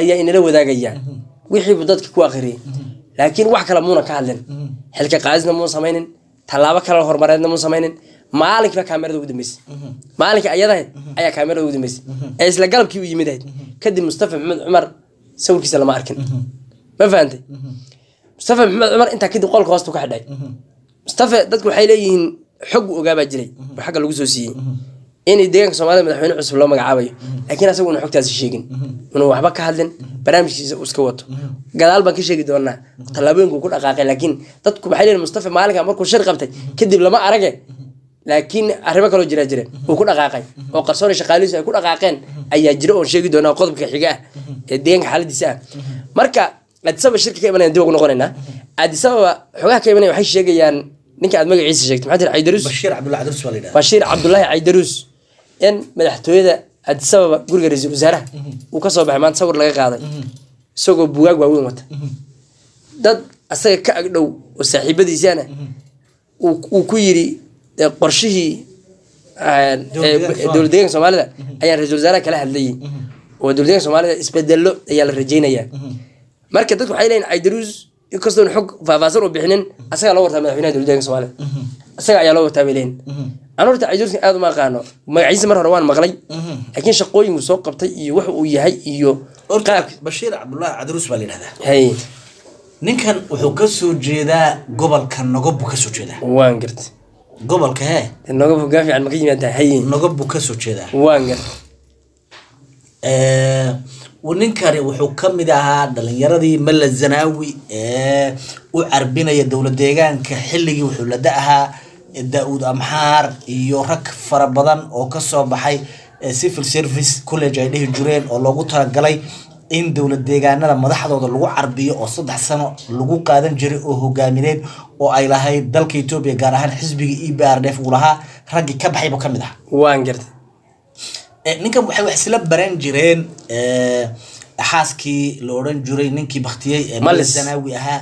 ayaa inala wadaagayaan wixiibu dadka ku akhriyay laakiin wax kale muuna ka hadlin. Xilka qaadisna muun samaynin. Tallaabo kale horumareedna muun samaynin. Maalinkiiba kaamerada ugu dambeysay. Maalinka ayadahayd ayaa kaamerada ugu dambeysay. Ee isla galabkii u yimid ahayd. Kadib mustafa maxamed cumar sawirkiisa lama arkin. Ma fahantay mustafa maxamed cumar intaa kadib qolka hoostu ka xidhay mustafa dadku waxay leeyihiin xog ogaabaa jiray. Oo xagga lagu soo siiyey in deegaanka soomaalida madaxweyne cusub loo magacaabayo laakiin asagu una xogtaasi sheegin. Inuu waxba ka hadlin barnaamijkiisa uu iska wato. Gadaal baan ka sheegi doonaa tallaabooyinku ku dhaqaaqay laakiin dadku waxay leeyihiin mustafa maalinka markuu shir qabtay kadib lama arage. Laakiin arrimo kaloo jiraa jira uu ku dhaqaaqay. Oo qarsoon shaqaalihiisu ay ku dhaqaaqeen ayaa jira oon sheegi doonaa qodobka xiga ah ee deegaanka xaaladiisa ah. Marka adisababa shirka ka imanayaan dib ugu noqonaynaa. Adisababa xogaha ka imanaya waxay sheegayaan ninka aad magaciisa sheegtay maxaa tiri caydarus? Bashiir cabdulaahi caydaruus in madaxtooyada adisababa guriga ra'iisul wasaaraha uu ka soo baxay maanta sawir laga qaaday. Isagoo bugaag waaweyn wata. Dad asaga ka agdhow oo saaxiibadiisana uu ku yiri eh, qorshihii eh, eh, dowlad deegaanka soomaalida ayaan ra'iisul wasaaraha kala hadlayay. Oo dowlad deegaanka soomaalida isbedelo ayaa la rajeynayaa marka dadku waxay leeyihiin caydaruus inkastoon xog faahfaahsan u bixinin asagaa loo wartaa madaxweynaha dowlad deegaanka soomaalida asaga ayaa loo wartaa bay leeyihiin anu horta caydaruuskan aad uma aqaano magaciisa mar hore waan maqlay. Laakiin shaqooyinku soo qabtay iyo wax uu yahay iyo bashiir cabdullahi cadruus baa la yidhahdaa. Hay ninkan wuxuu ka soo jeedaa gobolka nogob buu ka soo jeedaa. Waan gartay. Gobolka hee noga hogaan fiican ma ka yimaadaa hay nogob buu ka soo jeedaa. Waan gartay. Eh, ninkani wuxuu ka mid ahaa dhalinyaradii malla zanaawi ee u carbinaya dowlad deegaanka xilligii wuxuu la da'ahaa da'uud amxaar iyo rag fara badan oo ka soo baxay eh, civil service college ay dhihi jireen oo loogu talagalay in dowlad deegaanada madaxdooda lagu carbiyo oo saddex sano lagu qaadan jiray oo hogaamineed oo ay lahayd dalka etoobiya gaar ahaan xisbiga e b r d f uu lahaa. Raggii ka baxay buu ka mid ahaa waan gartay. Eh, ninkan waxay wax isla baran jireen eh, xaaskii la odhan jiray ninkii baktiyey malis zanaawi ahaa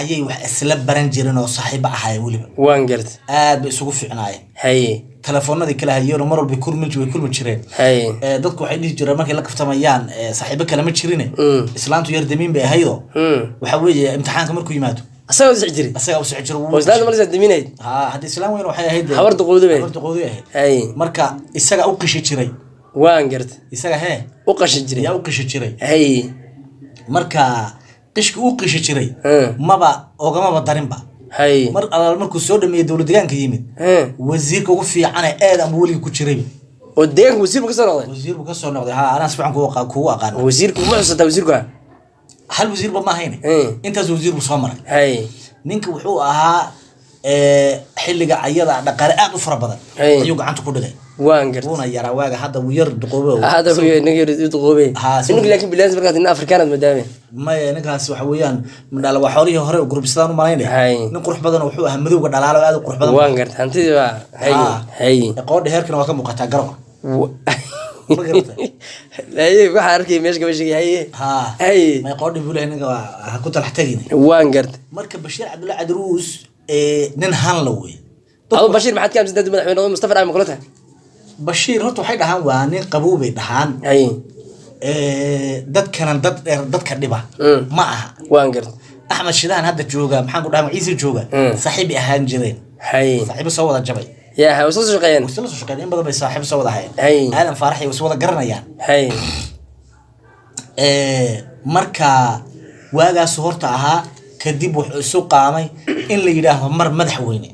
Ayay wax isla baran jireen oo saaxiibo ahaayeen weliba. Waan gartay. Aad bay isugu fiicnaayeen. Hay telefoonadii kala hayeenoo mar walba kulmi way kulmi jireen. Eh, dadku waxay dhihi jireen markay la kaftamayaan eh, saaxiibo kale ma jirine. Mm. islaantu yar damiin bay ahaydoo Hmm. waxa weeye imtixaanka markuu yimaado. Asagoo six jiri asagaa u sixi jiro wuu oo islaanta malisa daminayd ha haddii islaan weyn waxay ahayd Habar duqowdi bay habar duqowdi ahayd. Hay marka isaga u qishi jiray. Waan gartay. Isaga hee. U qashin jiray. Yaa u qishi jiray. Hay marka qishki uu qishi jiray maba ogamaba darinba. Mar alaal markuu soo dhameeyey dowlad deegaanka yimid wasiirka ugu fiicane eed ama weligii ku jiray. Oo deegaanka noqday? Wasiir buu ka soo noqday. Ha anaa si fiican kugu aqaan- kugu aqaan. Wasiirku ma xusataa wasiirku ah. Hal wasiirba ma ahayne? Intaas wasiir buu soo maray. Ninka wuxuu ahaa xilliga ayada dhaqaale aad u fara badan. Ayuu gacanta ku dhigay waan gartay wuuna yaraa waaga hadda wuu yar duqoobe inuu laakiin bilaas markaas in afrikaanad maadaame maya ninkaas waxa weeyaan midhaala waa xoolihii hore gurbistaan u malaynaya nin qurux badan wuxuu ahaa madowga dhalaalo aad u qurux badan. Waan gartay hantidii baa hay hay. Qoodha heerkana waa ka muuqataa garoqa haye waxaa arkay meesha kama sheegay haye ha hay. May qoodhi buu lehay ninka ha ku talax tegin. Waan gartay marka bashiir cabdullahi cadruus nin hanla wey adu bashiir maxaad ka amsantahay madaxweyne mustafa dhaami kula tahay bashiir horta waxay dhahaan waa nin qabow bay dhahaan. Eh, dadkana dad dheer dadka dhiba. Mm. ma aha. Axmed shidahan hadda jooga maxaan ku dhaha magaciisa jooga. Mm. saaxiibay ahaan jireen. Saaxiibo soo wada jabay. In badan bay saaxiibo soo wada hayeen Hay. aadan faarax iyo is wada garanayaan. Hay. Ee, marka waagaas horta ahaa kadib wuxuu isu qaamay in la yidhaahdo mar madaxweyne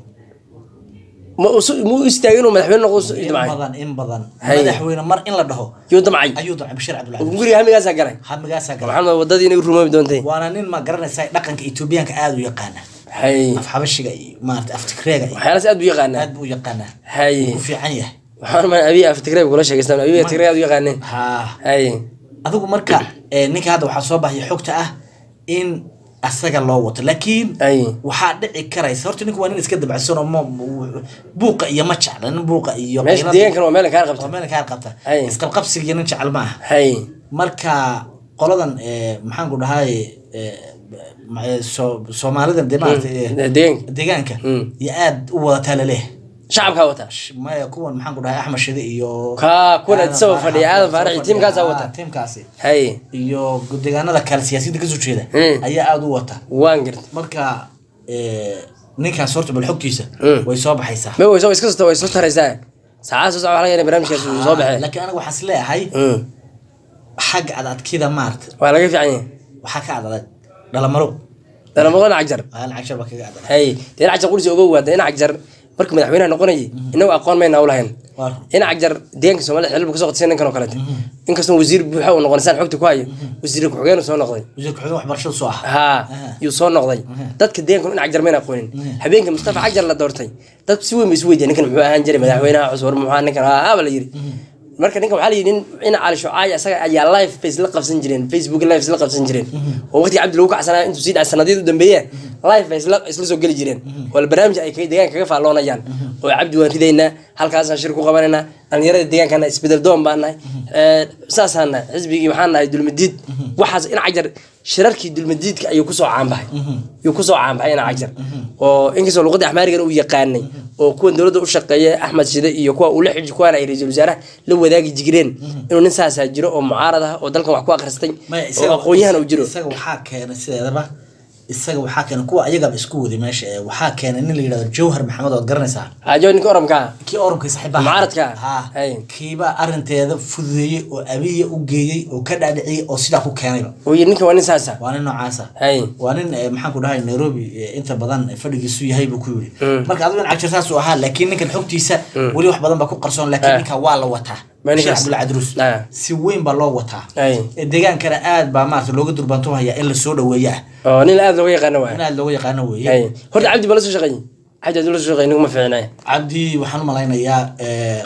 muu istaagay inuu madaxweyne in damcay badan madaxweyne mar in la dhaho. Yuu damcay ayuu damcay bashir guriga hamigaasaa galay hamigaasaa gala maxamed wadadii inay rumoobi doontay. Waana nin ma garanaysaa dhaqanka etoobiyaanka aada u yaqaana hay. Af xabashiga iyo maarata af tigreega iyo waxyaalaas aad u yaqaanaa. Aad buu u yaqaanaa. Hay. Ku fiican yahay. Waxaan maa abiy af tigreeb kula sheegaystaan abiy tigreeb aad u yaqaaneen. Ha hay. Adigu marka eh, ninka hadda waxaa soo baxaya xogta ah in asaga loo wato. Laakiin waxaa dhici karaysa. Horta ninku waa nin iska dabacsan oo buuqa iyo ma jecla nin buuqa iyo meel kaa qabta. Waa meel kaa qabta. Ay. isqabqabsiga iyo nin jecel ma aha marka qoladan eh, maxaan ku dhahay eh, eh, soo- soomaalidan maarata eh, deegaanka. Mm. iyo aad u wadataa laleh shacabkaa wata maya kuwan maxaan ku dhahay axmed shide iyo Kaa, kuwan Aadan isagoo Faarax, fadhiya, Aadan isagoo Faarax iyo fadhiya. tiimkaasaa wata. Tiimkaasi hay iyo deegaanada kale siyaasiyadda ka soo jeeda ayaa aada u wata waan garta marka ninkaas horta bal xogtiisa way soo baxaysaa ma way soo iska soo way soo taraysaa saacada soo socda waxaa laga yaabaa barnaamijkaas uu soo baxee laakiin aniga waxaan is leeyahay xagga adadkida maarata waa laga fiican yahay waxaa ka adadag dhalamarow dalamaqo dhinac jar baa kaga adadag hay dhinac jar qursi ogow waa dhinac jar markii madaxweynaha noqonayay inagu aqoon mayna u lahayn. Waar. dhinac jar deegaanka soomaalida xilbu ka soo qotay ninkan oo kaleete inkastoo wasiir buuxa uu noqon saan xogta ku hayo wasiir ku-xigeen soo noqday. Ah haa yuu soo noqday. Dadka deegaanka dhinac jar mayna aqoonin. Habeenka mustafa cagjar la doortay. Dad si weyn ba isu weydiya ninkan muxuu ahaan jiray madaxweynaha cusub muxuu ninkan haa ba la yiri marka ninkan waxaa la yidhi ina cali shucaaya isaga ayaa live face la qabsan jireen facebook live la qabsan jireen. Oo waqtiga cabdi lagu kacsanaa intuu sii dhacay sanadiyadu dambeeyeen la isla soo geli jireen. Oo barnaamij ay kaga deegaanka kaga faalloonayaan oo cabdi waan ridaynaa halkaasaan shir ku qabanaynaa dhalinyarada deegaankana isbeddel doon baan nahay. Eh, saasaan nahay xisbigii waxaan nahay dulmadiid waxaas ina cajar shirarkii dulmadiidka ayuu ku soo caanbaxay yuu ku soo caanbaxay ina cajar. Oo inkastoo luqadda axmaarigan uu yaqaanay. Oo kuwan dowladda u shaqeeya axmed shide iyo kuwa ula xiji kuwaana ay ra'iisul wasaaraha la wadaagi jireen. Inuu nin saasaa jiro oo mucaarad ah oo dalkan wax ku akhristay maya oo aqoon-yahan uu jiro isaga waxaa keenay kuwa ayagaba isku waday meesha ee waxaa keenay nin la yidhahdo jawhar maxamed ood garanaysaa hajo ninka oramka kii oromkii saaxiibaha Mucaaradka? ha Hay. kiibaa arinteeda fududeeyey oo abiya u geeyey oo ka dhaadhiciyey oo sidaa ku keenayba yiri ninka waa nin saasa? Waa nin noocaasa. Waa nin eh, maxaan ku dhahay nairobi eh, inta badan fadhigiisu yahay buu ku yidhi. Mm. marka adigu in saas uu ahaa laakiin ninkan xogtiisa weli wax badan baa ku qarsoon laakiin Ah. ninka waa la wataa Cadruus Ah. si weyn baa loo wataa. Deegaankana aad baa maarata looga durbaantumaya in la soo dhaweeya ah oo nin aad looga yaqaano waa in aad looga yaqaano weeye horta cabdi baa la soo shaqeeyey cabdi hadduu la soo shaqeeyey niguma fiicnay cabdi waxaan u malaynayaa eh,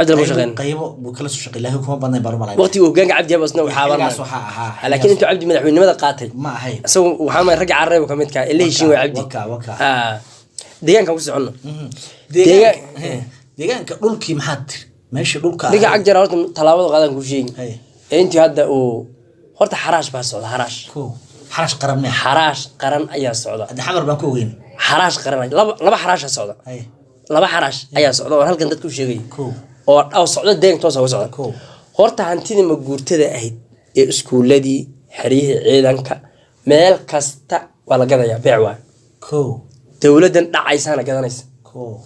qaybo- buu kala soo shaqeey laakiin kuma badnayn baan u hogaanka cabdi waxaa xilligaas waxaa ahaa laakiin intuu cabdi madaxweynimada qaatay. Ma ahayn. Isagu waxaa maay ragga carreeb ka midka ee la heshiin waa cabdi. deegaankan ku soconno deegaanka dhulkii maxaad tiri meesha dhulka horta tallaabada sheegi intii hadda uu horta xaraash baa socda xaraash ko xarash qaran mee xaraash qaran ayaa socda. Hadda xamar baan ku ogeyn. Xaraash qaran laba laba socda. Laba xaraash ayaa socda oo halkan dadku sheegay. Oo oo socda deeganka toosa uga socda. Horta hantidii maguurtada ahayd ee iskuuladii xeryihii ciidanka meel kasta waa la gadayaa beec waa. Ko dowladdan dhacaysaana gadanaysa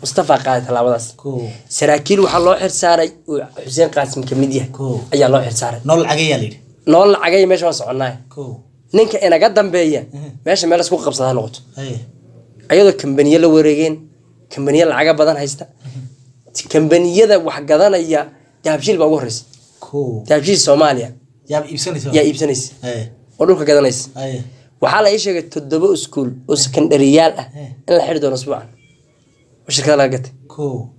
mustafa qaaday tallaabadaas ko saraakiil waxaa loo xirsaaray uu xuseen qaasim ka mid yahay. Ayaa loo xirsaaray nool lacagay meesha waan soconnaay ko ninka inaga dambeeya meesha meel isku qabsada ha noqoto. Ayadoo kambaniye la wareegeen kambaniye lacaga badan haysta. Kambaniyada wax gadanaya dahabshiil baa ugu horeysa dahabshiil soomaaliya. Yaa iibsanaysa. Oo dhulka gadanaysa. Waxaa la ii sheegay toddoba iskuul oo sekandariyaal ah in la xiri doono usbuucan oo shirkada laga gatay.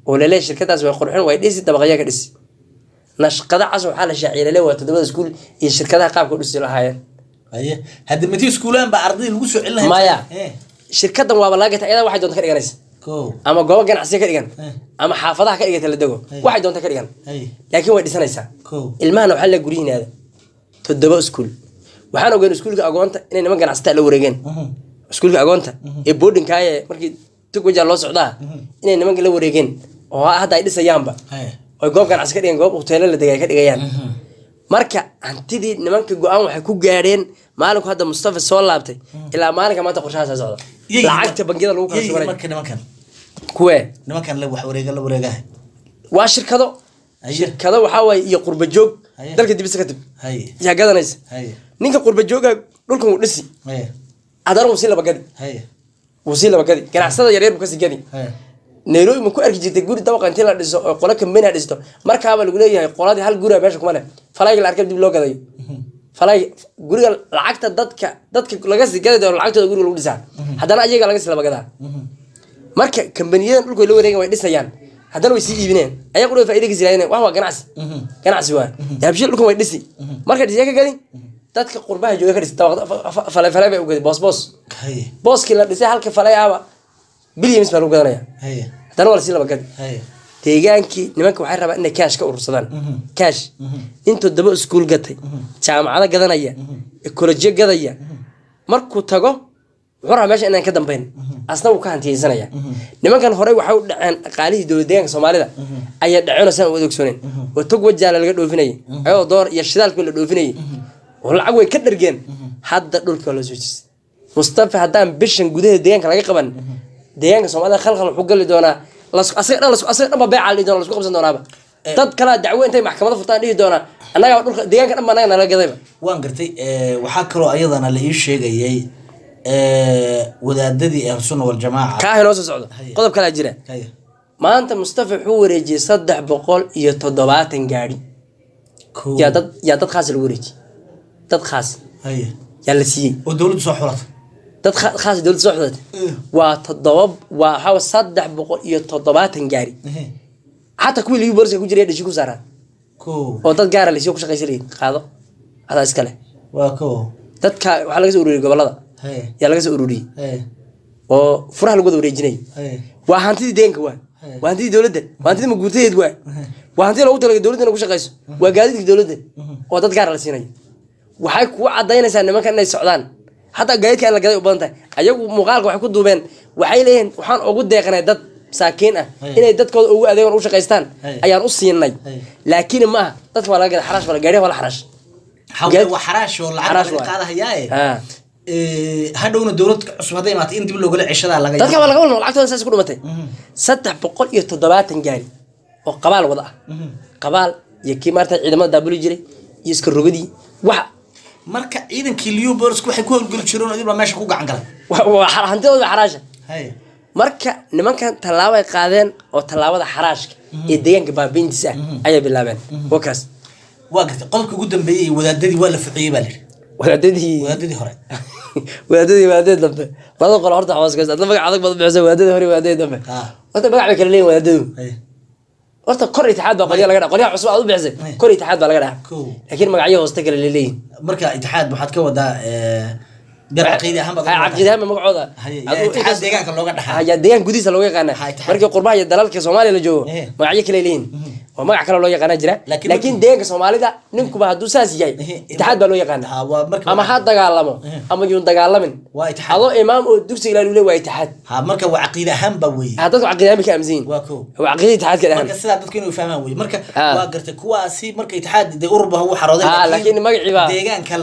Oo la leeyahay shirkadaas way qurxin way dhisi dabaqyaa ka dhisi. Nashqada cas waxaa la shaaciyay la leeyahay waa toddobada iskuul iyo shirkadaha qaabka dhisi lahaayeen. Haye hadda mati iskuulaan baa ardayda lagu soo celin Maya. Shirkadan waaba laga gatay ayadaa waxay doonta ka dhiganaysa. Ko ama goobo ganacsiga ka dhigan. Ama xaafadaha ka dhigata la dego. Waxay doonta ka dhigan. Hay laakiin way dhisanaysaa. Ko ilmahana waxaa la guryihiinaada toddoba iskuul. Waxaan ogeyn iskuulka agoonta inay niman ganacsataa la wareegeen. Iskuulka agoonta ee boardingkaaye markii tugwajaa loo socdaa inay nimanka la wareegeen oo hadda ay dhisayaanba oy goob ganacsi ka dhigan goob hoteelo la degay ka dhigayaan marka hantidii nimanka go'aan waxay ku gaadheen maalinku hadda mustafa soo laabtay ilaa maalinka maanta qorshahaasa socda lacagta bangiyada lagu kala kuwee waa shirkado shirkado waxaa waaye iyo qurba joog dalka dibisa kadib yaa gadanaysa ninka qurba jooga dhulkan wuu dhisi wuu sii laba gadi haye wuu sii laba gadi. Ganacsada yaryar buu ka sii gadi. Nairobi ma ku arki jirtay guri dabaqa intii la dhiso oo qolo kambani dhisto markaaba lagu leeyahay qoladii hal guri meesha kuma leh falayga la arkay dib loo gadayo falay guriga lacagta dadka dadka laga sii gadi doono lacagtooda guriga lagu dhisaa. Haddana ayaga laga sii laba gadaa. Marka kambaniyadan dhulka way la wareegan way dhisayaan haddana way sii iibineen. Ayaga qura faa'iida kasi raadineen wax waa ganacsi. Ganacsi waa. Yaabshil dhulkan way dhisi. Marka dhisya ka gadi dadka qurbaha jooga ka dhisi dabaq falay falay bay u gadi boos boos. Booskii la dhisay halka falay ahba bilyamis baa lagu gadanaya. Haddana waa la sii laba gadi. Deegaankii nimanka waxay rabaan inay kaash ka urursadaan. Kaash intuu daba iskuul gatay jaamacado gadanaya ekolojiyo gadaya. Markuu tago wuxuu rabaa meesha inaan ka dambayn. Asna wuu ka hantiyeysanaya nimankan horey waxay u dhaceen dhaqaalihii dowlad deegaanka soomaalida. Ayaa dhaceen oo saan u adeegsooneen oo tog wajaala laga dhoofinayay. Ayadoo door iyo shidaalka la dhoofinayay oo lacag way ka dhargeen hadda dhulka loo soo jeestay mustafa haddaan bishan gudaha deegaanka laga qaban deegaanka soomaalida khalkhal wuxuu gali doonaa. Asaga dhan las- asaga dhan ba beeca dhihi doona lasku qabsan doonaaba dad kalaa dacwo intay maxkamada furtaan dhihi doonaa. Annagaa dhulka deegaanka dhan ba annaga nala gadayba. Waan gartay eh, waxaa kaloo ayadana la ii sheegayay eh, wadaadadii ahlusunna waljamaaca kaa inoo soo socdo. Qodob kalaa jira. Maanta mustafa wuxuu wareejiyey saddex boqol iyo toddobaatan dad yaa dad khaas lagu wareejiyey dad khaas. Yaa la siiyey. Oo dowladdu soo xulata. Dad kha- khaas dowladda soo xudata waa toddoba waa waxaa wa saddex boqol iyo toddobaatan gaari. Xataa kuwii ligi booliska ku jiray dhashi ku saaraan. Oo dad gaara lasiyo ku shaqaysanayay qaado. Adaa iskale dadka waxaa laga soo ururiyey gobollada yaa laga soo ururiyey. Oo furaha lagu wada wareejinayay waa hantidii deenka waa. Waa hantidii dowladda waa hantidii maguurtadeed waa. Waa hantidii loogu talagalay dowladda inay ku shaqayso. Waa gaadiidka dowladda oo dad gaara la siinayo waxay kugu cadaynaysaa nimankan inay socdaan. Hataa gaadiidka in la gaday u badan tahay ayagu muuqaalka waxay ku duubeen. Waxay leeyihiin waxaan ugu deeqnay dad saakiin ah inay dadkooda ugu adeegan u shaqaystaan. Ayaan u siinay. Laakiin ma aha dadka waa laga gada xaraash baa gaariha waa la. Eh, hadhowna dowlad cusub hadday imaatay in dib loogala ceshadaa laga dadka waa laga walno lacagtooda saas ku dhimatay saddex boqol iyo toddobaatan gaari oo qabaal wada ah. Qabaal iyo kii maarta ciidamada daabuli jiray iyo iska rogadii wax marka ciidankii liu bolisku waxay ku howlgeli jireen baa meesha ku gacan galay. Hantidooda xaraasha marka nimankan tallaabo ay qaadeen oo tallaabada xaraashka ee deegaanka baabiintiisa ah ayay bilaabeen. Wakaas. Waa gartay qodobka ugu dambeeyey wadaadadii waa la ficiyey baa lihi wadaadadii. Wadaadadii hore. Wadaadadii wadaadadii dambe. Labada qolo horta xooskaas adla magac adag badan bixisa wadaadadii hore wadaadadii dambe. Ah. horta magac bay kala leeyihiin wadaadadu horta kor itixaad baa qolya laga dhaa qolyaha cusub aad u bixisay Ay. kor itixaad baa laga Cool. laakiin magacyo hooste kale leeleeyihin marka itixaad waxaad ka wadaa eh, magacooda. Deegaanka looga dhaxaa gudihiisa looga yaqaana markii qurbaha iyo dalalka soomaaliya la joogo magacyo kale leeyihiin oo magac kale loo yaqaana jira. Laakiin deegaanka soomaalida ninkuba hadduu saas yahay. Itixaad baa loo yaqaana ama ha dagaalamo. Ama yuun dagaalamin. Adoo imaam oo dugsiga ilaali le waa itixaad. Marka waa caqiide ahaan baa weeye. Ha dadku caqiidaan bay ka aaminsan yihiin waa caqiida itixaadka marka sidaa dadku inay fahmaan weye marka Ah. waa gartay kuwaasi marka itixaad dee ururba u xarooday laakiin magacii baa deegaanka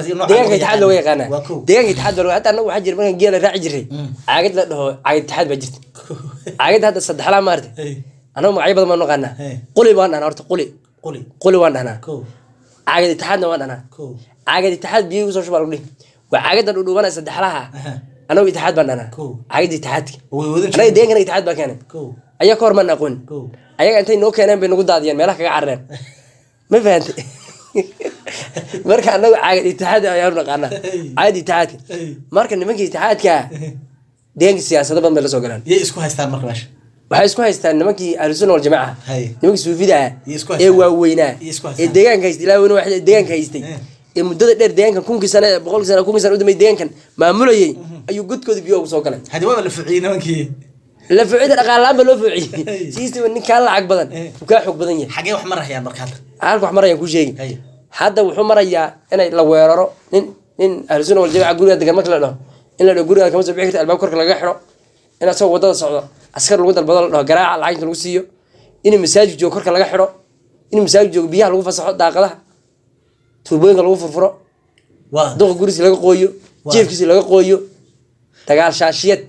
itixaad looga yaqaana deegaanka itixaad baa hatta annagu waxaa jira markaan geela raaci jiray caagad la dhaho caagad itixaad baa jirta caagada hadda saddexlaa maarta Hey, annagu magacyo badan baan naqaanaa quli waan dhahnaa horta quli? Quli. Waan dhahnaa caagad itixaadna waan dhahnaa caagad itixaad biyo u soo shubaa lagu dhihi waa caagadan dhudhuubanaya saddexlaha Aha. annagu itixaad baan dhahnaa caagada itixaadka annaga deegankana itixaad baa keenay ayaa ka hor maan aqoon ayaga intay noo keeneen bay nagu daadiyeen meelaha kaga carareen ma fahantay marka annagu caagad itixaad ayaanu naqaanaa caagad itixaadka marka nimanka itixaadka deeganka siyaasado badan bay la soo galaan yay isku haystaan marka meesha waxay isku haystaan nimankii ahlusunna waljamaaca Hay. nimankii suufida Iyo isku ee waaweynaa. Ee deegaanka haystay ilaa weyne waxay deegaanka haystay. Ee muddada dheer deegaankan kunkii sane boqolkii sane kunkii sane u deegaankan maamulayay ayuu godkooda biyo ugu soo galay. Hadii waaba la ficiyey nimankii. La fuucida dhaqaalaaan baa loo fuuciyey siistiba nin kaa lacag badan uu kaa xoog badan yahay. Xagee wax ma rahayaan marka hadda? Halka wax marayaan kuu sheegi hadda wuxuu marayaa inay la weeraro nin nin ahlusuna waljamaaca guriga degan marka la dhaho in la dhaho guriga kama soo bixi karta albaab korka laga xidho in asagoo waddada socdo askar lagu dalbado la dhaho garaaca lacagta lagu siiyo in masaajid joogo korka laga xidho in masaajid joogo biyaha lagu fasaxo daaqadaha tuubooyinka lagu furfuro duqa gurigiisa laga qooyo Waa. jiefkiisa laga qooyo dagaal shaashiyad.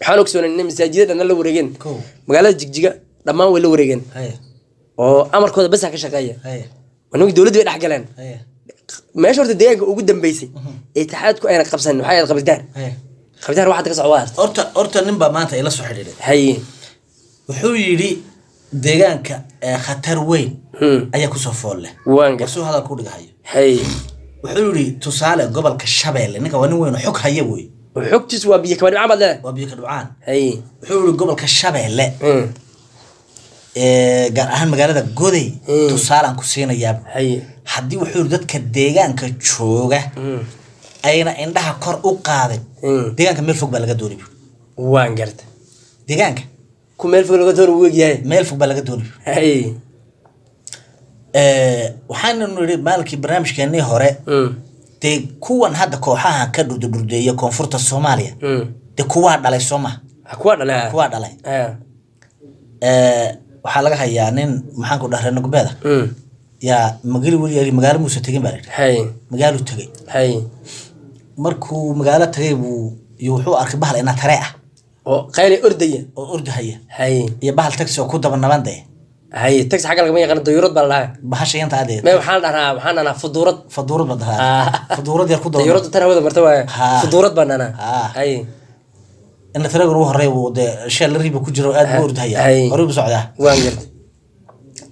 Waxaan ogsoonay inay masaajida dhanna la wareegeen. Magaalada jigjiga dhammaan way la wareegeen. Oo amarkooda basa ka shaqeeya. Haye. Nimankii dowladdu bay dhex galeen. Meesha horta deegaanka ugu dambeysay ee taxaadku ayna qabsanin waxay ahayd qabitaan haye qabitaan waxaad ka socdaa arta horta horta nin baa maanta ila soo xidhiidhay. Haye wuxuu yidhi deegaanka ee khatar weyn Hmm. ayaa ku soo fool leh. Waan gar warsuu hadal ku dhigahayo haye wuxuu yidhi tusaale gobolka shabeelle ninka waa nin weyn oo xog haya wey xogtiisu waa biyo kaba dhibcaan baad leedahay. Waa biyo ka dhubcaan haye wuxuu yidhi gobolka shabeelle Hmm. ee gaar ahaan magaalada goday Hmm. tusaalaan ku siinayaa. Haye haddii wuxuu yidhi dadka deegaanka jooga. Ayna indhaha kor u qaadin. Hmm. deegaanka meel fog baa laga dooni buuri waan garta deegaanka? Ku meel fog laga toona u egyahay. Meel fog baa laga dooni buuri haye waxaannu nidhi maalinkii barnaamijkeennii hore Hmm. dee kuwan hadda kooxaha ka dhurdurdurdeeya koonfurta soomaaliya Hmm. dee kuwaa dhalay soo maha kuwaa dhalay? Eh, waxaa laga hayaa nin maxaanku dhaha reer Hmm. yaa magali weli magaalo muuse tegin baa la yidhi. Magaaluu tegey markuu magaalo tagay buu iyo wuxuu arkay bahal ina taree ah. Oo qaylay ordaya oo ordahaya haye iyo bahal taxi oo ku daba naban dee. Haye taxi xagga lagama yaqaan dayuurad baa la dhahaa. Bahasha yanta adee me waxaan dhahnaa waxaan dhahnaa fuduurad. Faduurad ba Ah. dhahaa. Faduurad yar ku daba dayuuradda tan hawada marta waaye. Ha. fuduurad baan dhahnaa. Ha. haye ina tareegan ugu horey buu dee sheel la riiba ku jiro aad buu ordahaya Hay. horey buu socdaa waan garta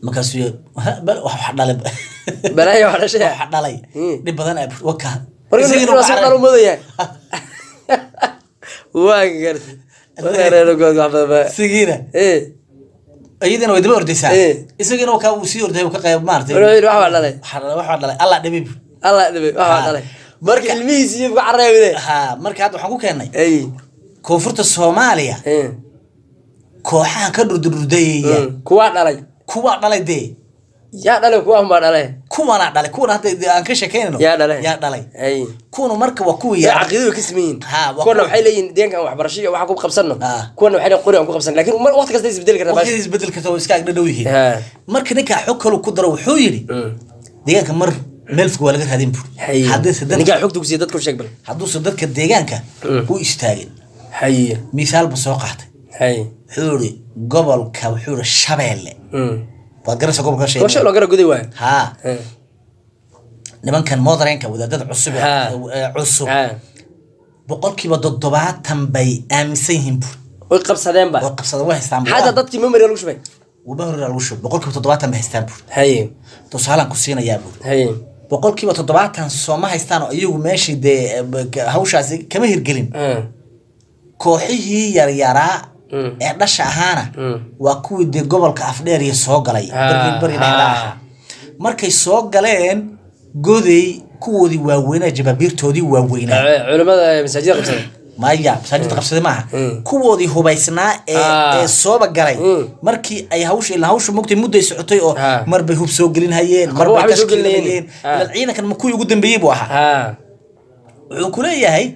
markaasuu yidhi, "Ha, bal wax wax dhalay balaayo waa dhashay wax dhalay Hmm. dhib badan waka iyadiina way daba ordaysaa uu sii ka qayb maartay dhalay waxaa dhalay dhalay marka ilmihiisi iyo ha marka hadda waxaan ku keennay ay koonfurta soomaaliya ee kooxahan ka dhurdurdayaya kuwaa dhalay kuwaa dhalay dee yaa dhalay kuwaan baa dhalay kuwanaa dhalay kuwan hadda dee aan ka sheekeynayno yaa dhalay yaa dhalay ay kuwanu marka waa kuwii yaa yaa caqiidadu ka sameeyin Ha, waa kuwana kuwa- waxay leeyihiin deegankan waxbarasho iyo waxa ku qabsanno kuwana waxay leeyihiin qori aan ku qabsan laakiin mar- waqti kasta isbedeli karta baashi waqtigiis bedel karta oo iska agdhadhow yihiin Ha. marka ninkaa xog kalu ku daro wuxuu yidhi deegaanka mar meel fog waa laga raadin bur. Haye haddayse dad ninkaa xogta ku siiya dadku sheeg bal. Hadduuse dadka deegaanka u istaagin haye misaalba soo qaatay. Haye wuxuu yidhi gobolka wuxuu yidhi shabeelle waad garanaysa gobolka gosho shabeelle loo gara guday waayo haa. Ha. nimankan modernka wadaadada cusub cusub. Boqolkiiba toddobaatan bay aaminsan yihiin way qabsadeen way haystaan bur. Xataa dadkii memory lagu shubay. Waba horera lagu shub. Boqolkiiba toddobaatan bay haystaan bur. Haye. Tusaalaan ku siinayaa bur. Haye. Boqolkiiba toddobaatan sooma haystaan oo iyagu meeshii dee eh, hawshaasi kama hirgelin. Kooxihii yaryaraa. Ee dhasha ahaana Mm. waa kuwii dee gobolka afdheeriya soo galay ha. ahaa markay soo galeen goday kuwoodii waaweynaa jabaabiirtoodii waaweynaa culimada masaajida qabsaday maya masaajidda qabsaday maaha Mm. kuwoodii hubaysnaa ee Ah. ee sooba galay Mm. markii ay hawsha ilaa hawsha mugtay mudday socotay oo Ah. mar bay hub soo gelin hayeen mar Marba bay waxbay soo tashkiilinayeen gelinayeen. Ah. ilaan ciidankan ma kuwii ugu dambeeyey buu ahaa ha wuxuu ku leeyahay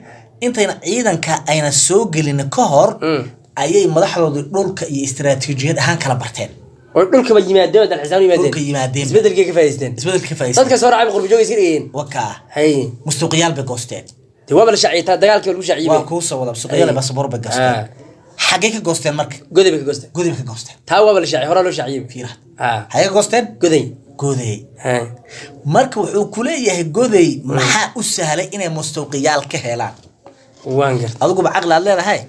intayna ciidanka ayna soo gelin ka hor Mm. Ayay madaxdooda dhulka iyo istiraatiijiyad ahaan kala barteen. Oo dhulkaba yimaadeen oo dalxiisaan u dhulka yimaadeen. Yimaadeen isbedelkay ka faa'iideysteen isbeddelka ka faa'iideysteen dadka soo raacay qurbi joogay iska dhigeen? Wakaa haye mustuuqiyaal bay goosteen. Dee waaba la shaaciyataa dagaalkii waa lagu shaaciyey waa kuu soo wada mustuuqiyaal Ay. basaboor bay goosteen. Ah. ka goosteen marka? Goday bay ka goosteen. Goday bay ka goosteen. Taa waaba la shaaciyey horaa loo shaaciyey fiiraha ha xaggay ka goosteen? Goday. Goday. Ha marka wuxuu ku leeyahay goday maxaa u sahlay inay mustuuqiyaal ka helaan adiguba caqli aad leedahay?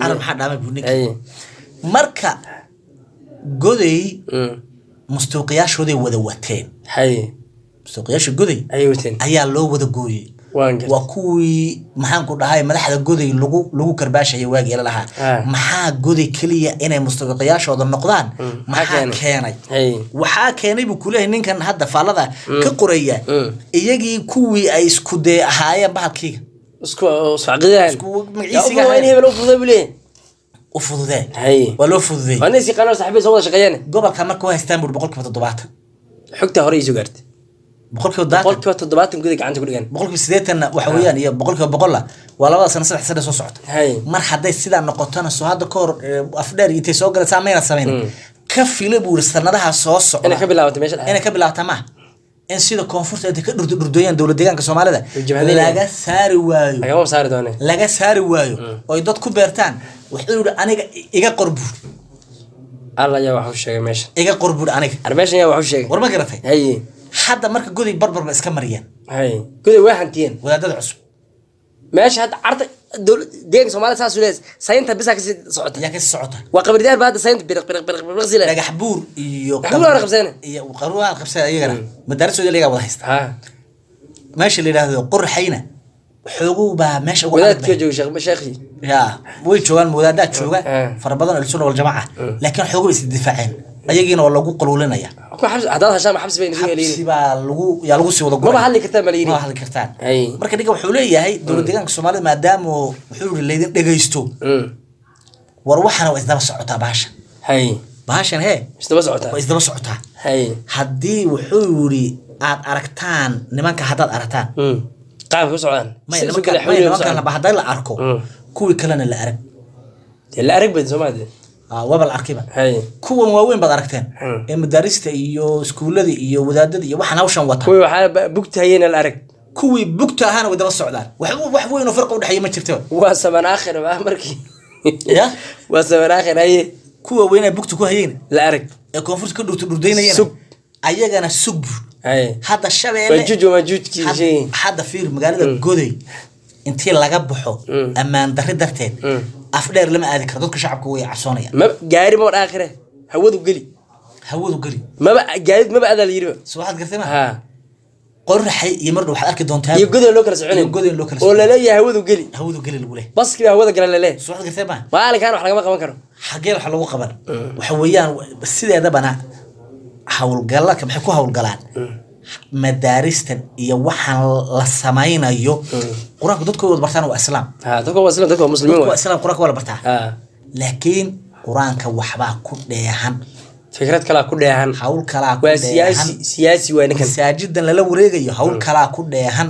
Carab maxaa dhaamay marka goday Mm. mustuuqiyaashooday wada wateen. Mustuuqiyaasha goday ayaa loo wada gooyey. Waa kuwii maxaanku dhahay madaxda goday lagu lagu karbaashaya waagii la lahaa. Ah. maxaa goday keliya inay mustabiqiyaashooda noqdaan? Maxaa maxaa keenay? waxaa keenay buu kuleeyahay ninkan hadda faallada ka qoraya Mm. iyagii kuwii ay isku dee ahaayeen bahalkiiga gobolka marka haystaan toddobaatan hore isu gaartay. Boqolkiiba toddobaatan boqolkiiba toddobaatan guday gacanta ku dhigan boqolkiiba siddeetanna waxa weeyaan iyo boqolkiiba boqolla waa labada sano saddex sano soo socota. Haye mar hadday sidaa noqotona soo hadda ka hor eh, afdheer intay soo galaysaa mayna samayn ka fila buu yiri sanadaha soo socda. Inay ka bilaabata ma in sida koonfurta intay ka dhurdo dhurdoyaan dowlad deegaanka soomaalida. Laga saari waayo. Laga saari waayo. Oy dad ku beertaan wuxuu yihi aniga iga qor buur. Alla ayaa wax u sheegay meesha. Iga qor buur aniga. Ar meeshan ayaa wax u sheegay. War ma garatay hadda marka goday barbarba iska mariyeen guday waa hantiyeen. Wadaadada cusub meesha hadda carta dowlad deeganka soomaalida saas leeyahay saynta bisa ka sii socota. Ayaa kasi socota. Waa qabridaar baa hadda saynta biriq biriq biriq biriq sile dhagax buur iyo Dhagax buur waa la qabsadeen. iyo qaruuraa la qabsadeen iyagana. Madaarisooda lagaa wada haysta. Ha. Meesha la yidhaahdo qorxayna xoogow baa meesha ugu adag jooga sheekh sheekhi ya way joogaan wadaadaad jooga Eh. fara badan ahlusunna waljamaaca laakiin xoogow is difaaceen ayagiina waa lagu qaluulinaya hadaad hashaan xabsi bay nagu xabsi yeeliin baa lagu yaa lagu sii wada maba hadli kartaa maleyni ma hadli kartaan. Ay. marka ninka wuxuu leeyahay dowlad deegaanka soomaalida maadaama wuxuu yihi laydin dhegaysto. War waxana waa isdaba socotaa bahashan. Hay. Bahashan hee. Isdaba socotaa? Waa isdaba socotaa. Hay. Haddii wuxuu yidhi aad aragtaan nimanka haddaad aragtaan. Qaabka ku socdaan. Maya nimanka la arko Mm. kuwii kalena la arag. La arag badan soomaalida Aa, waaba la arkiba kuwan waaweyn baad aragteen. Mm. ee madaarista iyo iskuullada iyo wadaadada iyo waxaan hawshan wata. Bugta hayena la arag. Kuwii bugta ahaana way daba socdaan. Wax weyn oo farqa udhexeeya ma jirto. Waa saban aakhir ah markii. Ya? Waa saban aakhir haye. Kuwa weynaa bugta ku hayeen. La arag. Ee koonfurta ka dhurta dhurdaynayana Sug. ayagana sug. Hadda shabeelle hadda fiir magaalada goday intii laga baxo Mm. ammaan darri darteed. Mm. Afdheer lama aadi karo. Dadka shacabka way cabsoonayaan. Ma gaari ma aakhire? Hawadu geli. Hawadu geli. Maba gaarid maba adaa la yiriba soo waxaad gartay ma? Ha qorraxay iyo mardhow waxaad arki doontaa iyo godan loo kala soconay godan loo kala oo la leeyahay hawadu geli. Hawadu geli lagu leh. Baa hawada gala la leeyahay. Soo waxaad gartay ma? Maalinkaan wax lagama qaban karo. Xagee waxa lagu qaban. Waxa weeyaan sideedabana hawlgalaka maxay ku hawlgalaan madaaristan iyo waxaan la samaynayo qur'aanku dadku wada bartaan waa islaam. Dadka dadka waa islaam qur'aanka waa la bartaa. Ha laakiin qur'aanka waxbaa ku dheehan. Fikrad kalaa ku dheehan. Hawl kalaa ku waa dheehan. siyaasi siyaasi waa ninkan masaajidan lala wareegayo hawl kalaa ku dheehan.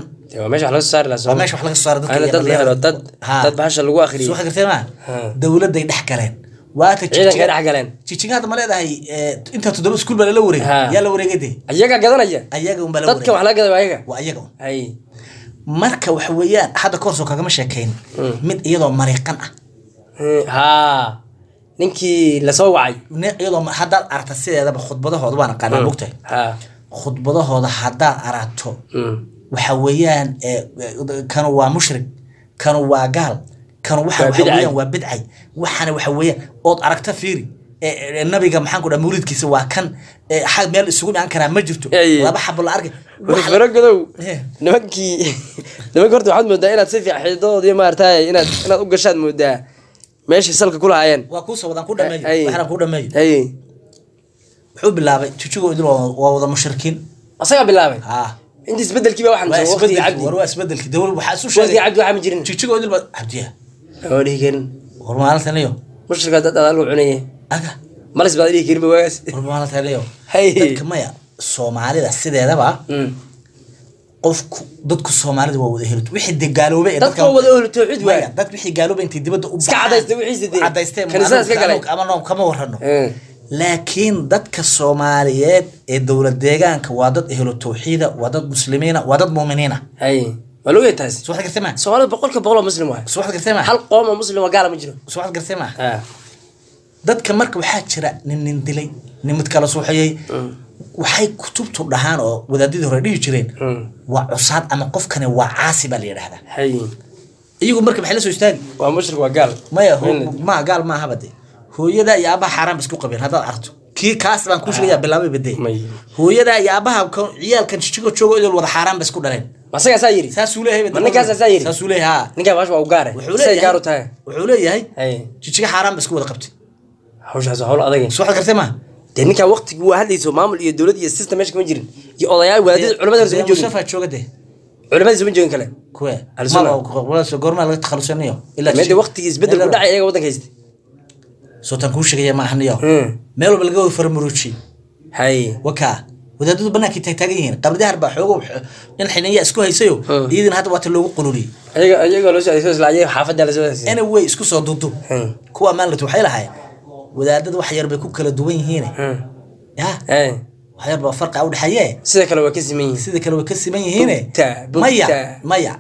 Meesha wax laga soo saari lahaa waa meesha wax laga soo saara dadka dad bahasha lagu soo akhriyay waxa gartay ma Ha. dowladday dhex galeen waata ciidankay dhex galeen jijiga hadda ma leedahay eh, inta toddoba iskuul baa lala wareegay? Yaa la wareegay dee? Ayaga gadanaya. Ayaga unbaa la dadka wax laga gada waa ayaga. Waa ayaga un. Hay marka waxa weeyaan hadda kahor soo kagama sheekayn mid iyadoo mariiqan ah. Ha ninkii la soo wacay. Iyadoo haddaad aragta sideedaba khudbadahooda waan aqaanaa mogtahay ha khudbadahooda haddaad aragto Mm. waxa weeyaan eh, eh, kanu waa mushrik kanu waa gaal kanu waxa Waa waxa bidcay. weeyaan waa bidcay. Waxana waxa weeyaan ood aragta fiiri nabiga maxaan ku dhaha mawlidkiisa waa kan xag meel isugu imaan karaa ma jirto. Laba xabo la arkay Eh. nimankii nimanka horta waxaad moodaa inaad si fiican xididadoodii maaragtay inaad inaad u gashaad moodaa meeshii salka ku lahaayeen. Waa kuusoo wadaan ku dhameeyo. Waxaan ku dhameeyo. Wuxuu bilaabay jijigoo idil waa wada mushrikiin. Asagaa bilaabay? Inta isbedelkii baa waxaan waa waqtigii isbedelki cabdi. war waa isbedelki dowlad waxaa isu sheegay. Cabdi waxaa ma jirin. Jijigoo idil ba cabdiya oo dhihi karin war maalintaniyo mushrika dad lagu cunayay aga. Malis baad dhihi karin ba waagaas? War maalintaniyo Hay. dadka maya soomaalida sideedaba Mm. qofku dadku soomaalida waa wada helito wixii de gaaloobay dadka wada dad wixii gaaloobay intay dibadda u Iska wixiisa dee. galay. ama kama warrano. Mm. laakiin dadka soomaaliyeed ee dowlad deegaanka waa dad ehlo tawxiida waa dad muslimiina waa dad muuminiina waa loo yahay taasi soo waxaad gartay maa soomaalida boqolka boqol oo muslim waay. Soo waxaad gartay maa hal qoom oo muslim oo gaala ma jiro. Soo waxaad gartay maa ha. Dadka marka waxaa jira nin nin dilay nin mid kala suuxayey waxay kutubtu dhahaan oo wadaadadii hore dhihi jireen. Mm. waa cusaad ama qofkani waa caasi baa la yidhahdaa hay. Iyagu marka maxay la soo istaagi? Waa mushrik waa gaal. Maya ma gaal ma ahaba de hooyadaa iyo aabaha xaaraan ba isku qabeen haddaad aragto kii kaas baan kuu sheegaya bilaabay bade May. hooyadaa iyo aabaha ciyaalkan jijigo joogo idol wada xaaraan ba isku dhaleen. Masagaa saa yiri. Saasuu leeyahay Ma ninkaasaa saa yidhi? saasuu leeyahay haa ninkaa baasha waa u gaare wuxuu say gaar u tahay. leeyahay wuxuu leeyahay hay jijiga xaaraan ba isku wada qabtay. Hawshaas waa hawl adag soo waxaad gartay maa dee ninkaa waqtigi waa hadlayso maamul iyo dowlad iyo system meesha kama jirin. Iyo odayaal wadaadada culamada hore sama joogin. Mustafa jooga de culamada sama joogin kale. Kuwe. Goormaa laga takhalusanayo ilaa waqtigii isbeddel ku dhacay ayaga waddanka haystay sootaan kuu sheegaya ma ahaniyo Hmm. meel walba laga wada faramuruuji hay. Wakaa wadaadadu bannaankay taagtaagan yihiin. Qabridahar baa xoogo in xininya isku haysayo. Hmm. iyadina hadda waata loogu qululiyey anyway isku soo dudu Hmm. kuwa maalinta waxay lahaayeen. Wadaadada wax yar bay ku kala duwan yihiin. Ya? Waxyar baa farqa u dhexeeye sida kale waa ka siman yihiin. Maya maya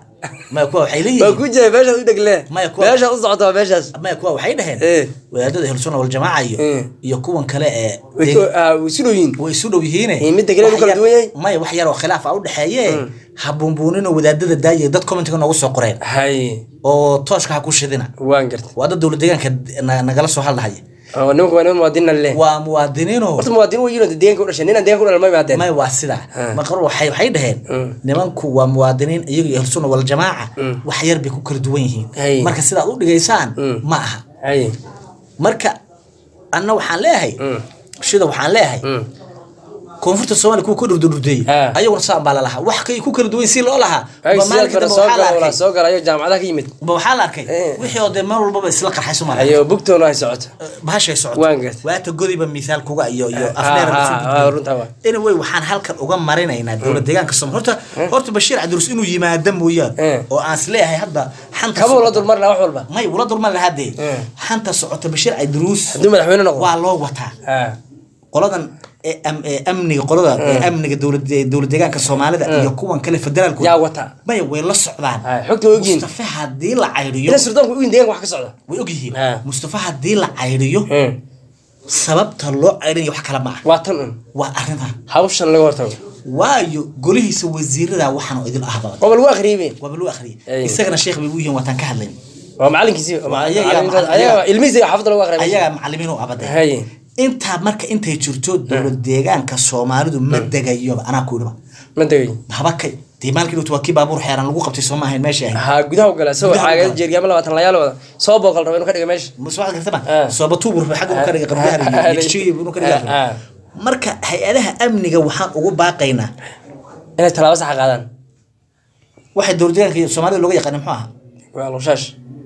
maya kuwa waxay waa leeyihiin ku jira meeshaad u dhegle Maya, kuwa- meeshaad u socota waa meeshaas maya kuwa waxay dhaheen wadaadada ahlusunna waljamaaca iyo iyo kuwan kale ee way isu dhow yihiin way isu dhow yihiine midda kale u kala duwan yahay? maya wax yar oo khilaaf a u dhexeeye ha buunbuuninoo wadaadada daaya dad commentiga noogu soo qoreen oo tooshka ha ku shidina waan gartay waa dad dowlad deegaanka na- nagala soo hadlahaya oo nimanka waa niman leh waa horta way yihiin u ninaan u waa sidaa Ah. maqar waxay waxay dhaheen Mm. nimanku waa muwaadiniin iyaga iyo ahlusunna waljamaaca Mm. wax yar bay ku kala duwan yihiin marka sidaad u dhigaysaan Mm. ma aha marka anna waxaan leeyahay shida waxaan leeyahay. Koonfurta soomaaliya kuwa ku dhurdurdurdeeyey Ah. ayaguna saan baa lalahaa wax kay ku kala duwan si loo lahaa waxaa la arkay. ka Eh. wixii oo dee meel walbaba isla qarxay Soomaaliya. Ayo bugtoona ay socoto bahashay socoto. Waan gartay. waata godiba misaal kuga iyo iyo Ah, afneer ah, isu ah, gudbiyey. runtaa waa. anyway waxaan halkan uga marinaynaa dowlad deegaanka Soomaaliya horta horta Bashiir Cabdirus inuu yimaado mooyaan Eh. oo aan is leeyahay hadda xanta kaba la socota- dulmar laha wax walba? May wala dulmar lahaa dee Eh. xanta socota Bashiir noqdo? waa loo wataa. Qoladan amniga qolada ee amniga dowlad deegaanka Soomaalida iyo kuwan kale federaalku yaa wata. maya way la socdaan. Ah, xogta way ogyihiin Mustafa haddii la cayriyo ina surdoonku ogyihiin deegaanka wax ka socda. Way ogyihiin Ah. Mustafa haddii la cayriyo Mm. sababta loo cayrinayo wax kale ma aha. Waa hawshan laga hortago. Waayo golihiisa wasiirada waxaan idil ahba. Waaba lagu akhriyey waaba loo akhriyay Ay. isagana sheekh bay u yihiin wataan ka hadlayn. Waa macalinkiisii ayaga- macalimiin u abaday intaa marka intay jirto dowlad deegaanka soomaalidu ma degayoba anaa ku idhiba ma? Tegay habakay dee maalkii dhowta waa kii baabuur xeeran lagu qabtay soo maahayn meesha ahayd ha gudaha gala isagoo Gudaha u caagada gala. jeergaama labaatan layaal wada soo raba inuu ka dhiga meesha. Xagga ka inuu ka marka hay'adaha amniga waxaan ugu baaqaynaa inay tallaabo saxa qaadaan. waxay dowlad deegaanka soomaalida looga yaqaana muxuu ahaa? Waa lushaash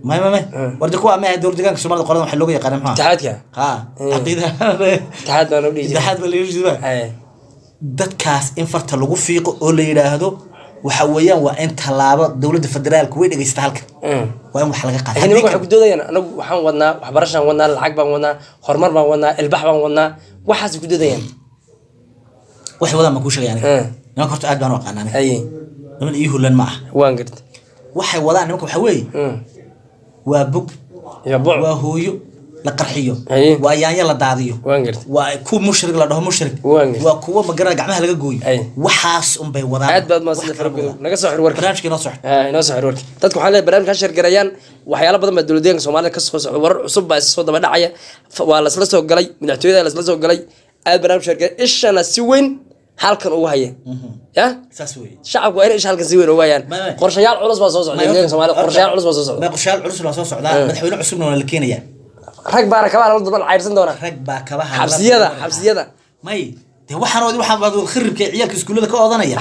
may may may. Warda kuwa ma dowlad deegaanka soomaalida qoladan waxaa looga yaqaana ahaa itixaadka ha Eh. caqiida itixaad baan u dhihi jiray imtixaad baa yiri jiraa Hay. dadkaas in farta lagu fiiqo oo la yidhaahdo waxa weeyaan waa in tallaabo dowladda federaalka way dhegeysta halka waa in wax laga qaado laakiin nimanka waxay ku doodayaan anagu waxaan wadnaa waxbarashaan wadnaa lacag baan wadnaa horumar baan wadnaa ilbax baan wadnaa waxaasay ku doodayaan waxay wadaan baan kuu sheegay aniga? Eh. nimanka horta aad baan u aqaan aniga. Niman ii hulan ma ah. Waan gartay. Waxay wadaan nimanka waxaa weeye. Waa bog waa hooyo la qarxiyo. Waa yaanyo la daadiyo. Waa kuwa mushrig la dhaho gartay. waa kuwa magara gacmaha laga gooyo. Waxaas unbay wadaan. Aad baad Wax maasida kale ma faragudow wadaan. naga soo xir warka barnaamijka inoo socda Ah, inoo soo xir warka dadku waxaan leeyahay barnaamijka ha sheergareeyaan waxyaalo badan baa dowlad deeganka soomaalida ka soo socda warar cusub baa soo daba dhacaya waa lasla soo galay. Madaxtooyada lasla soo galay. Aad barnaamij sheergareey ishana si weyn halkan ugu haya ya? Saas weeye. Shacabku waa inay halkan si weyn ugu hayaan. Qorshayaal culus baa soo socda soomaalida qorshayaal culus baa soo socda. qorshayaal culus baa soo socdaa madaxweyne cusubna waa la keenayaa rag baana kabaa la daba cayrsan doona rag baa kabaha xabsiyada xabsiyada. May dee waxaan waxaan khiribka ciyaalka iskuullada ka odanaya